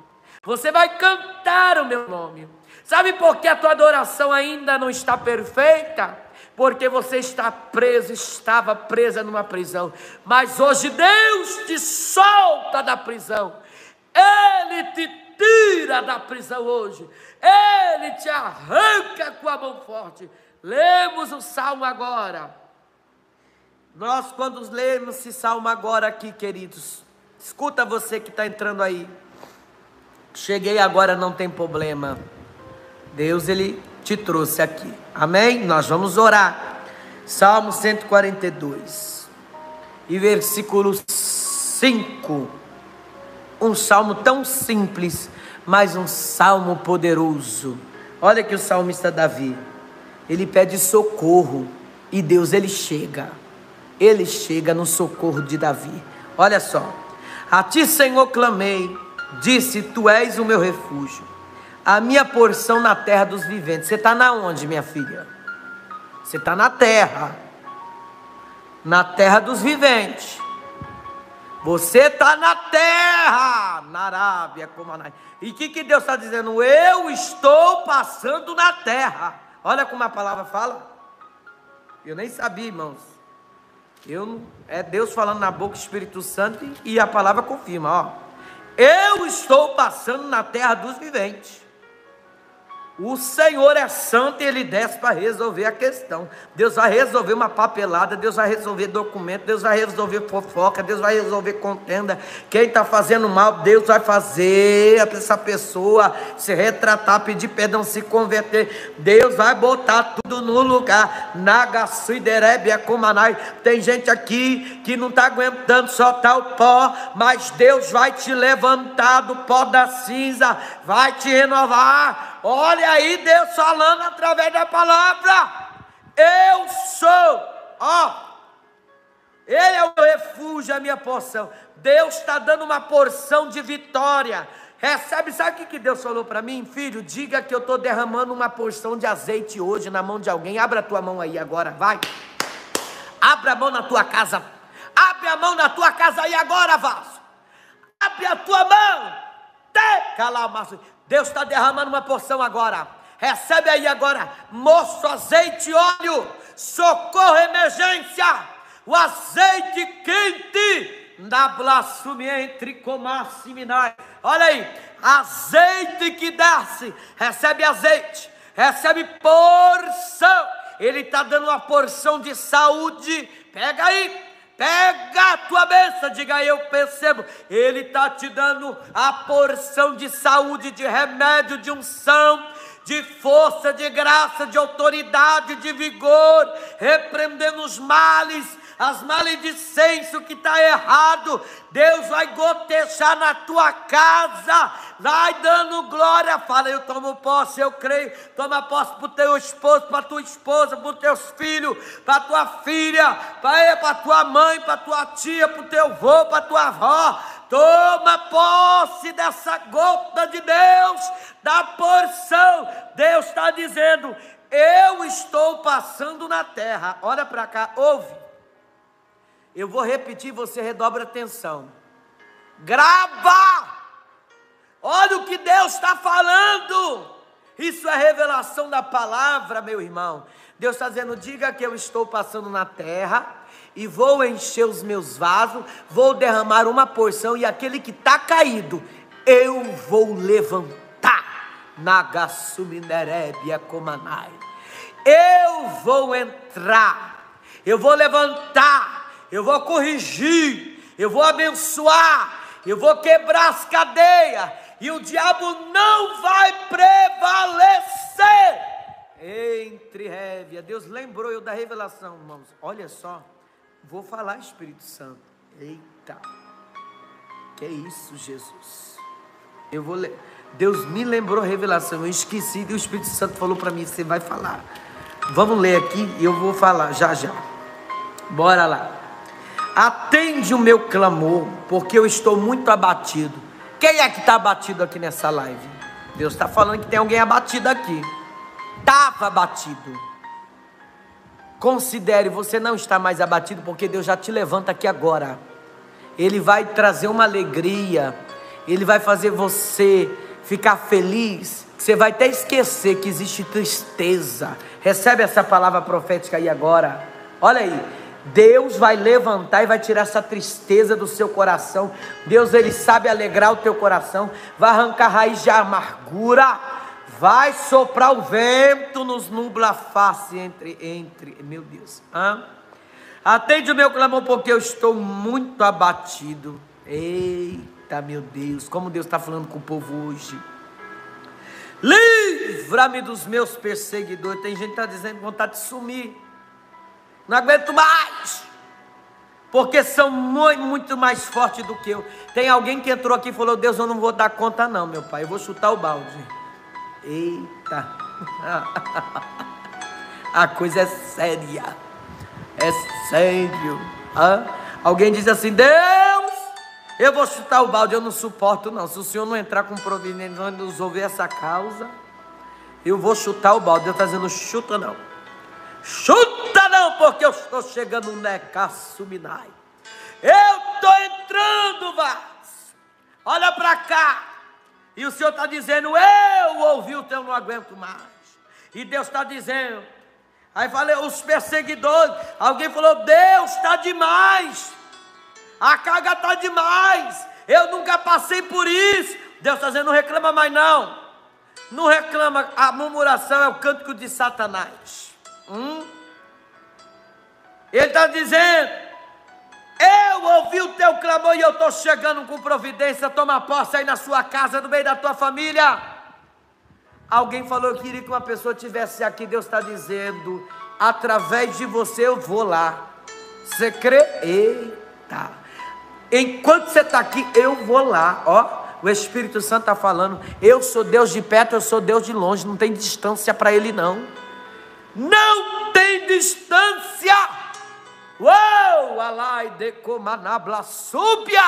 Speaker 1: Você vai cantar o meu nome. Sabe por que a tua adoração ainda não está perfeita? Porque você está preso, estava presa numa prisão. Mas hoje Deus te solta da prisão. Ele te tira da prisão hoje. Ele te arranca com a mão forte. Lemos o salmo agora. Nós, quando lemos esse salmo agora aqui, queridos, escuta você que está entrando aí. Cheguei agora, não tem problema. Deus, Ele te trouxe aqui. Amém? Nós vamos orar. Salmo 142 e versículo 5. Um salmo tão simples, mas um salmo poderoso. Olha que o salmista Davi, ele pede socorro e Deus ele chega. Ele chega no socorro de Davi. Olha só. A ti, Senhor, clamei, disse: Tu és o meu refúgio, a minha porção na terra dos viventes. Você está na onde, minha filha? Você está na terra, na terra dos viventes. Você está na terra, na Arábia, como E o que, que Deus está dizendo? Eu estou passando na terra. Olha como a palavra fala. Eu nem sabia, irmãos. Eu, é Deus falando na boca, Espírito Santo, e a palavra confirma, ó. Eu estou passando na terra dos viventes. O Senhor é santo e ele desce para resolver a questão. Deus vai resolver uma papelada, Deus vai resolver documento, Deus vai resolver fofoca, Deus vai resolver contenda. Quem está fazendo mal, Deus vai fazer essa pessoa se retratar, pedir perdão, se converter. Deus vai botar tudo no lugar. Naga, Suiderebia, Kumanai. Tem gente aqui que não está aguentando soltar o pó, mas Deus vai te levantar do pó da cinza, vai te renovar Olha aí Deus falando através da palavra. Eu sou, ó. Ele é o refúgio, a minha porção. Deus está dando uma porção de vitória. Recebe, sabe o que Deus falou para mim, filho? Diga que eu estou derramando uma porção de azeite hoje na mão de alguém. Abra a tua mão aí agora, vai. Abra a mão na tua casa. Abre a mão na tua casa aí agora, vaso. Abre a tua mão. Te calamaço. Deus está derramando uma porção agora. Recebe aí agora, moço, azeite e óleo, socorro, emergência, o azeite quente, na blasfêmia entre comasse e minai. Olha aí, azeite que desce, recebe azeite, recebe porção. Ele está dando uma porção de saúde. Pega aí, Pega a tua bênção, diga eu percebo. Ele está te dando a porção de saúde, de remédio, de unção, de força, de graça, de autoridade, de vigor, repreendendo os males, as maledicências, o que está errado, Deus vai gotejar na tua casa, vai dando glória. Fala, eu tomo posse, eu creio. Toma posse para o teu esposo, para tua esposa, para os teus filhos, para tua filha, para tua mãe, para tua tia, para o teu avô, para tua avó. Toma posse dessa gota de Deus, da porção. Deus está dizendo: Eu estou passando na terra. Olha para cá, ouve. Eu vou repetir, você redobra atenção. Grava! Olha o que Deus está falando. Isso é revelação da palavra, meu irmão. Deus está dizendo: diga que eu estou passando na terra e vou encher os meus vasos, vou derramar uma porção, e aquele que está caído, eu vou levantar. Nagasuminerebia Komanai. Eu vou entrar, eu vou levantar eu vou corrigir, eu vou abençoar, eu vou quebrar as cadeias, e o diabo não vai prevalecer. Entre révia, Deus lembrou eu da revelação, irmãos. Olha só, vou falar Espírito Santo. Eita, que é isso, Jesus? Eu vou ler. Deus me lembrou a revelação, eu esqueci e o Espírito Santo falou para mim, você vai falar. Vamos ler aqui e eu vou falar já já. Bora lá. Atende o meu clamor, porque eu estou muito abatido. Quem é que está abatido aqui nessa live? Deus está falando que tem alguém abatido aqui. Estava abatido. Considere, você não está mais abatido, porque Deus já te levanta aqui agora. Ele vai trazer uma alegria, Ele vai fazer você ficar feliz. Você vai até esquecer que existe tristeza. Recebe essa palavra profética aí agora. Olha aí, Deus vai levantar e vai tirar essa tristeza do seu coração. Deus, Ele sabe alegrar o teu coração, vai arrancar raiz de amargura, vai soprar o vento, nos nubla a face entre, entre, meu Deus. Hã? Atende o meu clamor, porque eu estou muito abatido. Eita, meu Deus, como Deus está falando com o povo hoje. Livra-me dos meus perseguidores. Tem gente que está dizendo vontade de sumir. Não aguento mais. Porque são muito, muito mais fortes do que eu. Tem alguém que entrou aqui e falou: Deus, eu não vou dar conta, não, meu pai. Eu vou chutar o balde. Eita. A coisa é séria. É sério. Hã? Alguém diz assim: Deus, eu vou chutar o balde. Eu não suporto, não. Se o senhor não entrar com providência, não resolver essa causa, eu vou chutar o balde. Deus está dizendo: chuta não. Chuta não, porque eu estou chegando no Necassuminai. Eu estou entrando, Vaz. Olha para cá. E o Senhor está dizendo, eu ouvi o teu, não aguento mais. E Deus está dizendo, aí falei, os perseguidores, alguém falou, Deus está demais. A carga está demais. Eu nunca passei por isso. Deus está dizendo, não reclama mais não. Não reclama, a murmuração é o cântico de Satanás. Hum? Ele está dizendo: Eu ouvi o teu clamor e eu estou chegando com providência. Toma posse aí na sua casa, no meio da tua família. Alguém falou que queria que uma pessoa tivesse aqui. Deus está dizendo: Através de você eu vou lá. Você crê? Eita. Enquanto você está aqui, eu vou lá. Ó. O Espírito Santo está falando: Eu sou Deus de perto, eu sou Deus de longe. Não tem distância para Ele, não. Não tem distância. Uou, alai de comanabla súbia.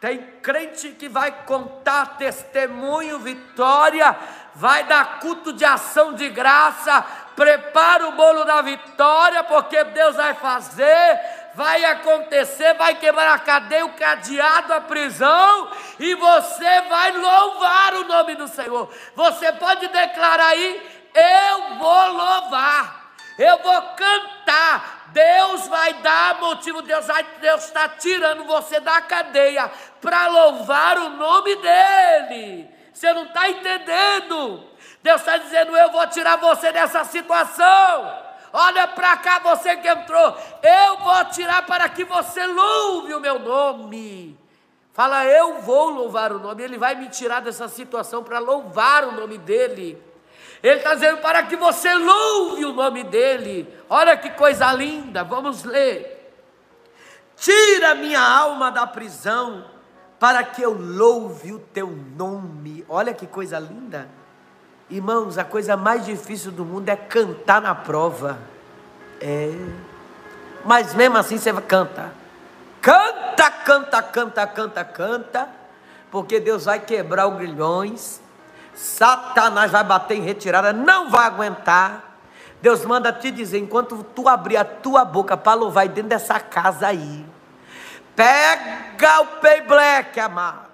Speaker 1: Tem crente que vai contar testemunho, vitória, vai dar culto de ação de graça, prepara o bolo da vitória, porque Deus vai fazer, vai acontecer, vai quebrar a cadeia, o cadeado, a prisão, e você vai louvar o nome do Senhor. Você pode declarar aí, eu vou louvar, eu vou cantar. Deus vai dar motivo, Deus vai, Deus está tirando você da cadeia para louvar o nome dEle. Você não está entendendo? Deus está dizendo: Eu vou tirar você dessa situação. Olha para cá, você que entrou. Eu vou tirar para que você louve o meu nome. Fala, eu vou louvar o nome. Ele vai me tirar dessa situação para louvar o nome dele. Ele está dizendo para que você louve o nome dele. Olha que coisa linda, vamos ler. Tira minha alma da prisão, para que eu louve o teu nome. Olha que coisa linda. Irmãos, a coisa mais difícil do mundo é cantar na prova. É. Mas mesmo assim você canta. Canta, canta, canta, canta, canta. Porque Deus vai quebrar os grilhões Satanás vai bater em retirada, não vai aguentar. Deus manda te dizer: enquanto tu abrir a tua boca para louvar dentro dessa casa aí, pega o pay black, amada,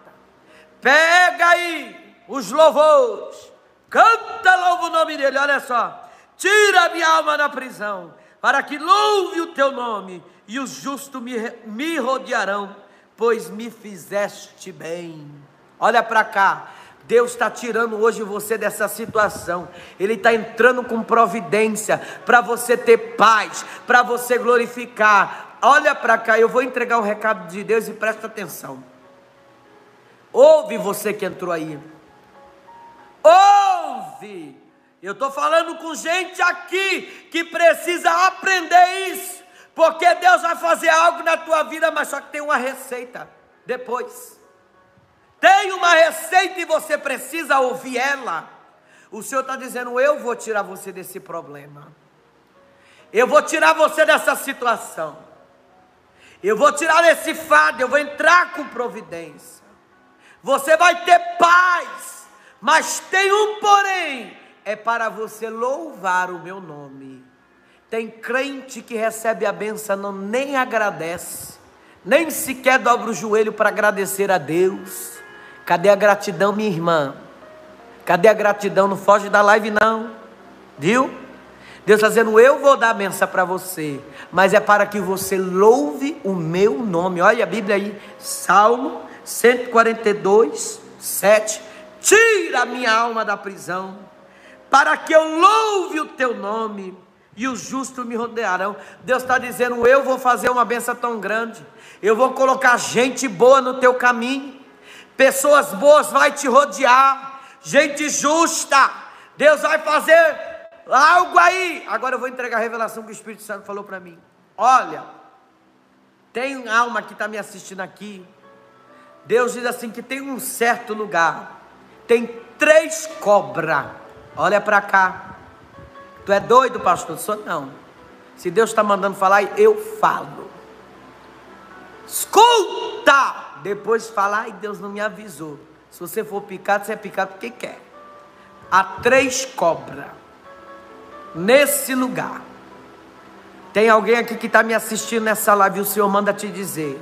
Speaker 1: pega aí os louvores, canta, louva o nome dele, olha só, tira minha alma da prisão, para que louve o teu nome, e os justos me, me rodearão, pois me fizeste bem. Olha para cá, Deus está tirando hoje você dessa situação. Ele está entrando com providência para você ter paz, para você glorificar. Olha para cá, eu vou entregar o recado de Deus e presta atenção. Ouve você que entrou aí. Ouve. Eu estou falando com gente aqui que precisa aprender isso. Porque Deus vai fazer algo na tua vida, mas só que tem uma receita depois. Tem uma receita e você precisa ouvir ela. O Senhor está dizendo: Eu vou tirar você desse problema. Eu vou tirar você dessa situação. Eu vou tirar esse fardo. Eu vou entrar com providência. Você vai ter paz. Mas tem um porém: é para você louvar o meu nome. Tem crente que recebe a benção, não nem agradece, nem sequer dobra o joelho para agradecer a Deus. Cadê a gratidão, minha irmã? Cadê a gratidão? Não foge da live, não. Viu? Deus está dizendo: Eu vou dar a benção para você, mas é para que você louve o meu nome. Olha a Bíblia aí, Salmo 142, 7. Tira a minha alma da prisão, para que eu louve o teu nome e os justos me rodearão. Deus está dizendo: Eu vou fazer uma benção tão grande, eu vou colocar gente boa no teu caminho pessoas boas vai te rodear, gente justa. Deus vai fazer algo aí. Agora eu vou entregar a revelação que o Espírito Santo falou para mim. Olha, tem alma que está me assistindo aqui. Deus diz assim que tem um certo lugar, tem três cobras. Olha para cá. Tu é doido, pastor? Sou não. Se Deus está mandando falar, eu falo. Escuta! Depois falar, ai Deus não me avisou. Se você for picado, você é picado porque quer. Há três cobras nesse lugar. Tem alguém aqui que está me assistindo nessa live e o Senhor manda te dizer.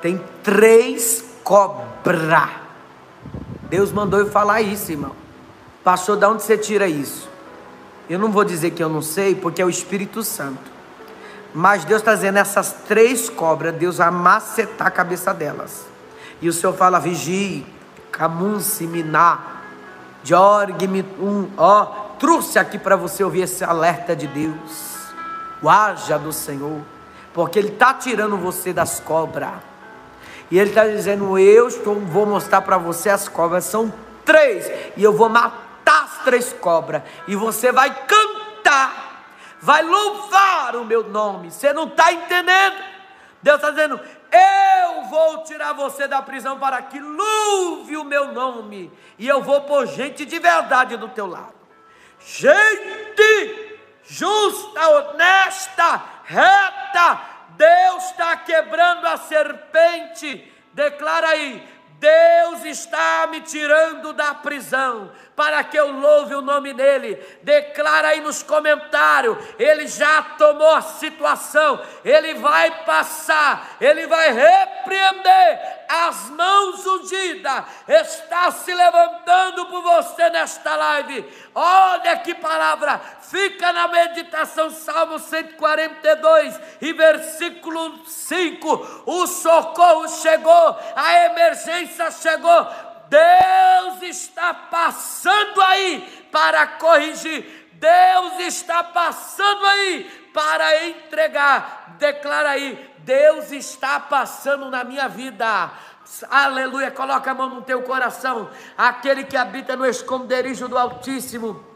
Speaker 1: Tem três cobras. Deus mandou eu falar isso, irmão. Pastor, de onde você tira isso? Eu não vou dizer que eu não sei, porque é o Espírito Santo. Mas Deus está dizendo: essas três cobras, Deus vai macetar a cabeça delas. E o Senhor fala: vigie, camunci, miná, jorg, um, ó, trouxe aqui para você ouvir esse alerta de Deus. O haja do Senhor, porque Ele está tirando você das cobras. E Ele está dizendo: Eu estou, vou mostrar para você as cobras, são três, e eu vou matar as três cobras, e você vai cantar vai louvar o meu nome. Você não está entendendo? Deus está dizendo: Eu vou tirar você da prisão para que louve o meu nome, e eu vou pôr gente de verdade do teu lado. Gente justa, honesta, reta. Deus está quebrando a serpente. Declara aí: Deus está me tirando da prisão para que eu louve o nome dele. Declara aí nos comentários: ele já tomou a situação, ele vai passar, ele vai repreender. As mãos ungidas está se levantando por você nesta live. Olha que palavra, fica na meditação, Salmo 142 e versículo 5. O socorro chegou, a emergência chegou Deus está passando aí para corrigir. Deus está passando aí para entregar. Declara aí: Deus está passando na minha vida. Aleluia. Coloca a mão no teu coração. Aquele que habita no esconderijo do Altíssimo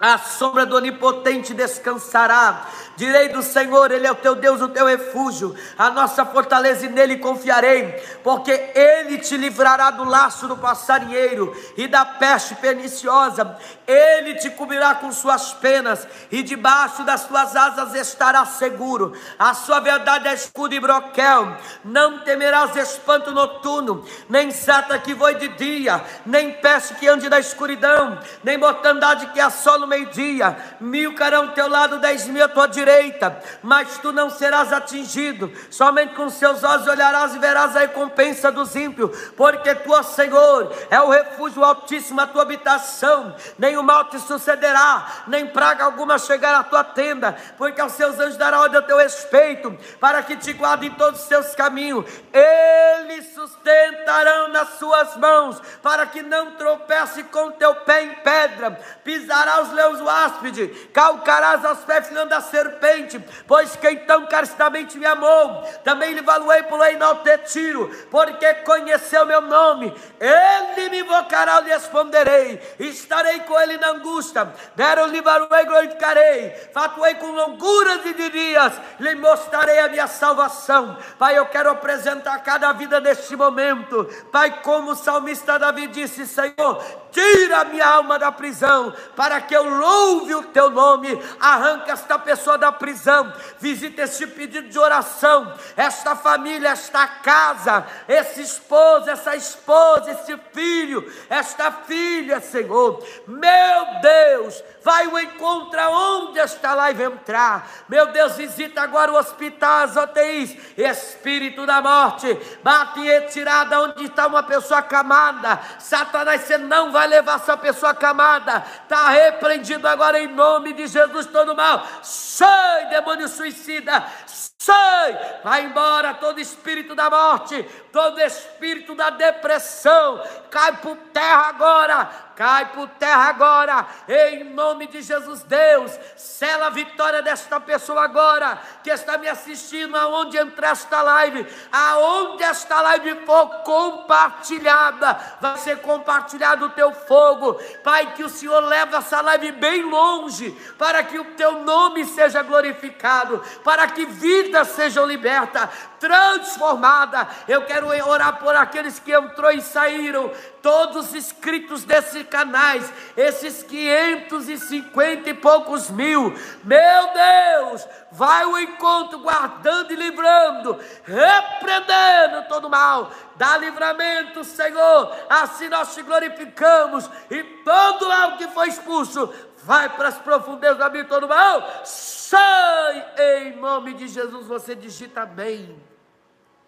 Speaker 1: a sombra do Onipotente descansará. Direi do Senhor, Ele é o teu Deus, o teu refúgio, a nossa fortaleza, e nele confiarei, porque Ele te livrará do laço do passarinheiro e da peste perniciosa. Ele te cobrirá com suas penas, e debaixo das suas asas estará seguro. A sua verdade é escudo e broquel. Não temerás espanto noturno, nem seta que voe de dia, nem peste que ande na escuridão, nem mortandade que assola meio-dia, mil cairão ao teu lado, dez mil à tua direita, mas tu não serás atingido, somente com seus olhos olharás e verás a recompensa dos ímpios, porque tu, ó Senhor, é o refúgio altíssimo, a tua habitação, nem o mal te sucederá, nem praga alguma chegar à tua tenda, porque aos seus anjos dará ordem ao teu respeito, para que te guardem em todos os seus caminhos, eles sustentarão nas suas mãos, para que não tropece com teu pé em pedra, pisará os leões o áspide, calcarás aos pés filhando da serpente, pois quem tão caritamente me amou, também lhe valuei por te tiro, porque conheceu meu nome, ele me invocará, lhe responderei, estarei com ele na angústia, deram-lhe valuei, glorificarei, fatuei com longuras e de dias, lhe mostrarei a minha salvação, Pai, eu quero apresentar cada vida neste momento, Pai, como o salmista Davi disse, Senhor, tira minha alma da prisão, para que eu louve o teu nome. Arranca esta pessoa da prisão, visita este pedido de oração, esta família, esta casa, esse esposo, essa esposa, esse filho, esta filha, Senhor. Meu Deus, vai o encontro onde esta live entrar. Meu Deus, visita agora o hospital, as UTIs, espírito da morte, bate em retirada onde está uma pessoa acamada. Satanás, você não vai vai levar essa pessoa camada. Está repreendido agora em nome de Jesus todo mal. Sai, demônio suicida. Sai! Vai embora todo espírito da morte, todo espírito da depressão. Cai por terra agora cai por terra agora, em nome de Jesus, Deus, sela a vitória desta pessoa agora, que está me assistindo, aonde entrar esta live, aonde esta live for compartilhada, vai ser compartilhado o teu fogo, Pai, que o Senhor leve essa live bem longe, para que o teu nome seja glorificado, para que vidas sejam libertas, transformada. Eu quero orar por aqueles que entrou e saíram, todos inscritos desses canais, esses 550 e poucos mil. Meu Deus, vai o encontro guardando e livrando, repreendendo todo mal. Dá livramento, Senhor. Assim nós te glorificamos e todo mal que foi expulso vai para as profundezas do abismo todo mal. Sai em nome de Jesus. Você digita bem.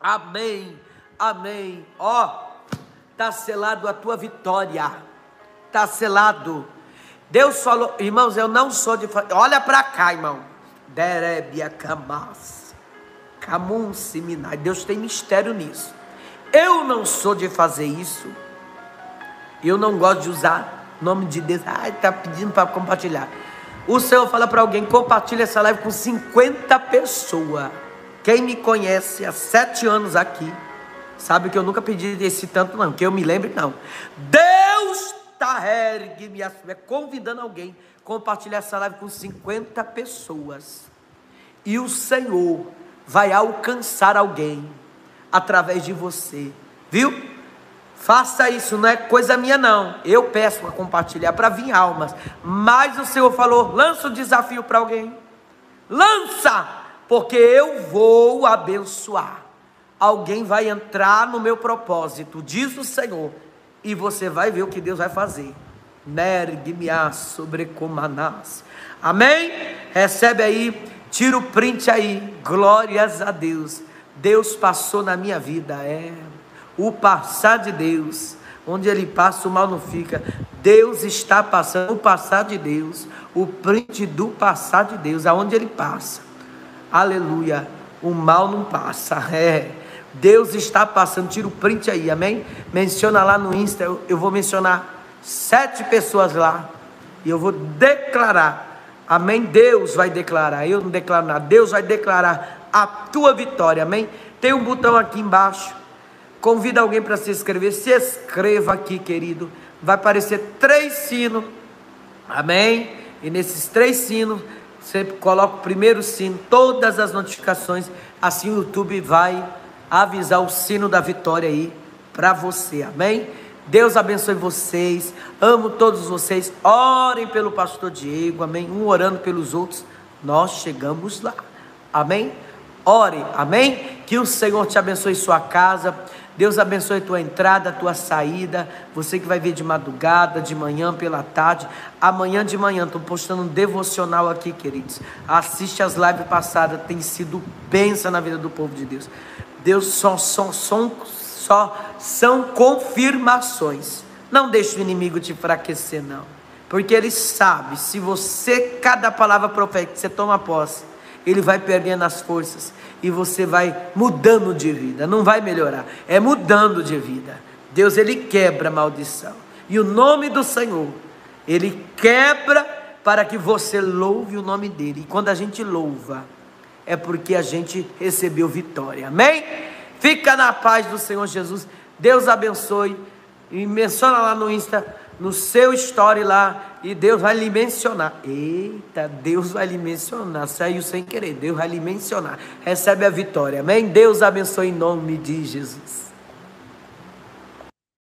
Speaker 1: Amém, amém. Ó, oh, está selado a tua vitória, está selado. Deus falou, irmãos, eu não sou de. Olha para cá, irmão. Derebia Camas, Camun Seminai. Deus tem mistério nisso. Eu não sou de fazer isso. Eu não gosto de usar nome de Deus. Ai, está pedindo para compartilhar. O Senhor fala para alguém: compartilha essa live com 50 pessoas. Quem me conhece há sete anos aqui, sabe que eu nunca pedi esse tanto, não, que eu me lembre, não. Deus está ergue me é convidando alguém a compartilhar essa live com 50 pessoas. E o Senhor vai alcançar alguém através de você, viu? Faça isso, não é coisa minha não. Eu peço para compartilhar para vir almas. Mas o Senhor falou: lança o desafio para alguém. Lança! Porque eu vou abençoar. Alguém vai entrar no meu propósito, diz o Senhor, e você vai ver o que Deus vai fazer. Nergmias sobre comanás. Amém? Recebe aí, tira o print aí. Glórias a Deus. Deus passou na minha vida, é. O passar de Deus, onde ele passa, o mal não fica. Deus está passando o passar de Deus, o print do passar de Deus, aonde ele passa. Aleluia. O mal não passa. É. Deus está passando. Tira o print aí, amém? Menciona lá no Insta. Eu, eu vou mencionar sete pessoas lá. E eu vou declarar. Amém? Deus vai declarar. Eu não declaro nada. Deus vai declarar a tua vitória. Amém? Tem um botão aqui embaixo. Convida alguém para se inscrever. Se inscreva aqui, querido. Vai aparecer três sinos. Amém? E nesses três sinos sempre coloca o primeiro sino, todas as notificações, assim o YouTube vai avisar o sino da vitória aí para você, amém? Deus abençoe vocês, amo todos vocês, orem pelo pastor Diego, amém? Um orando pelos outros, nós chegamos lá, amém? Ore, amém? Que o Senhor te abençoe sua casa, Deus abençoe a tua entrada, tua saída. Você que vai ver de madrugada, de manhã, pela tarde. Amanhã de manhã, estou postando um devocional aqui, queridos. Assiste as lives passadas, tem sido benção na vida do povo de Deus. Deus só, só, só, só são confirmações. Não deixe o inimigo te enfraquecer, não. Porque ele sabe, se você, cada palavra profética que você toma posse, ele vai perdendo as forças e você vai mudando de vida, não vai melhorar, é mudando de vida. Deus ele quebra a maldição. E o nome do Senhor, ele quebra para que você louve o nome dele. E quando a gente louva, é porque a gente recebeu vitória. Amém? Fica na paz do Senhor Jesus. Deus abençoe. E menciona lá no Insta no seu story lá e Deus vai lhe mencionar. Eita, Deus vai lhe mencionar. Saiu sem querer, Deus vai lhe mencionar. Recebe a vitória. Amém? Deus abençoe em nome de Jesus.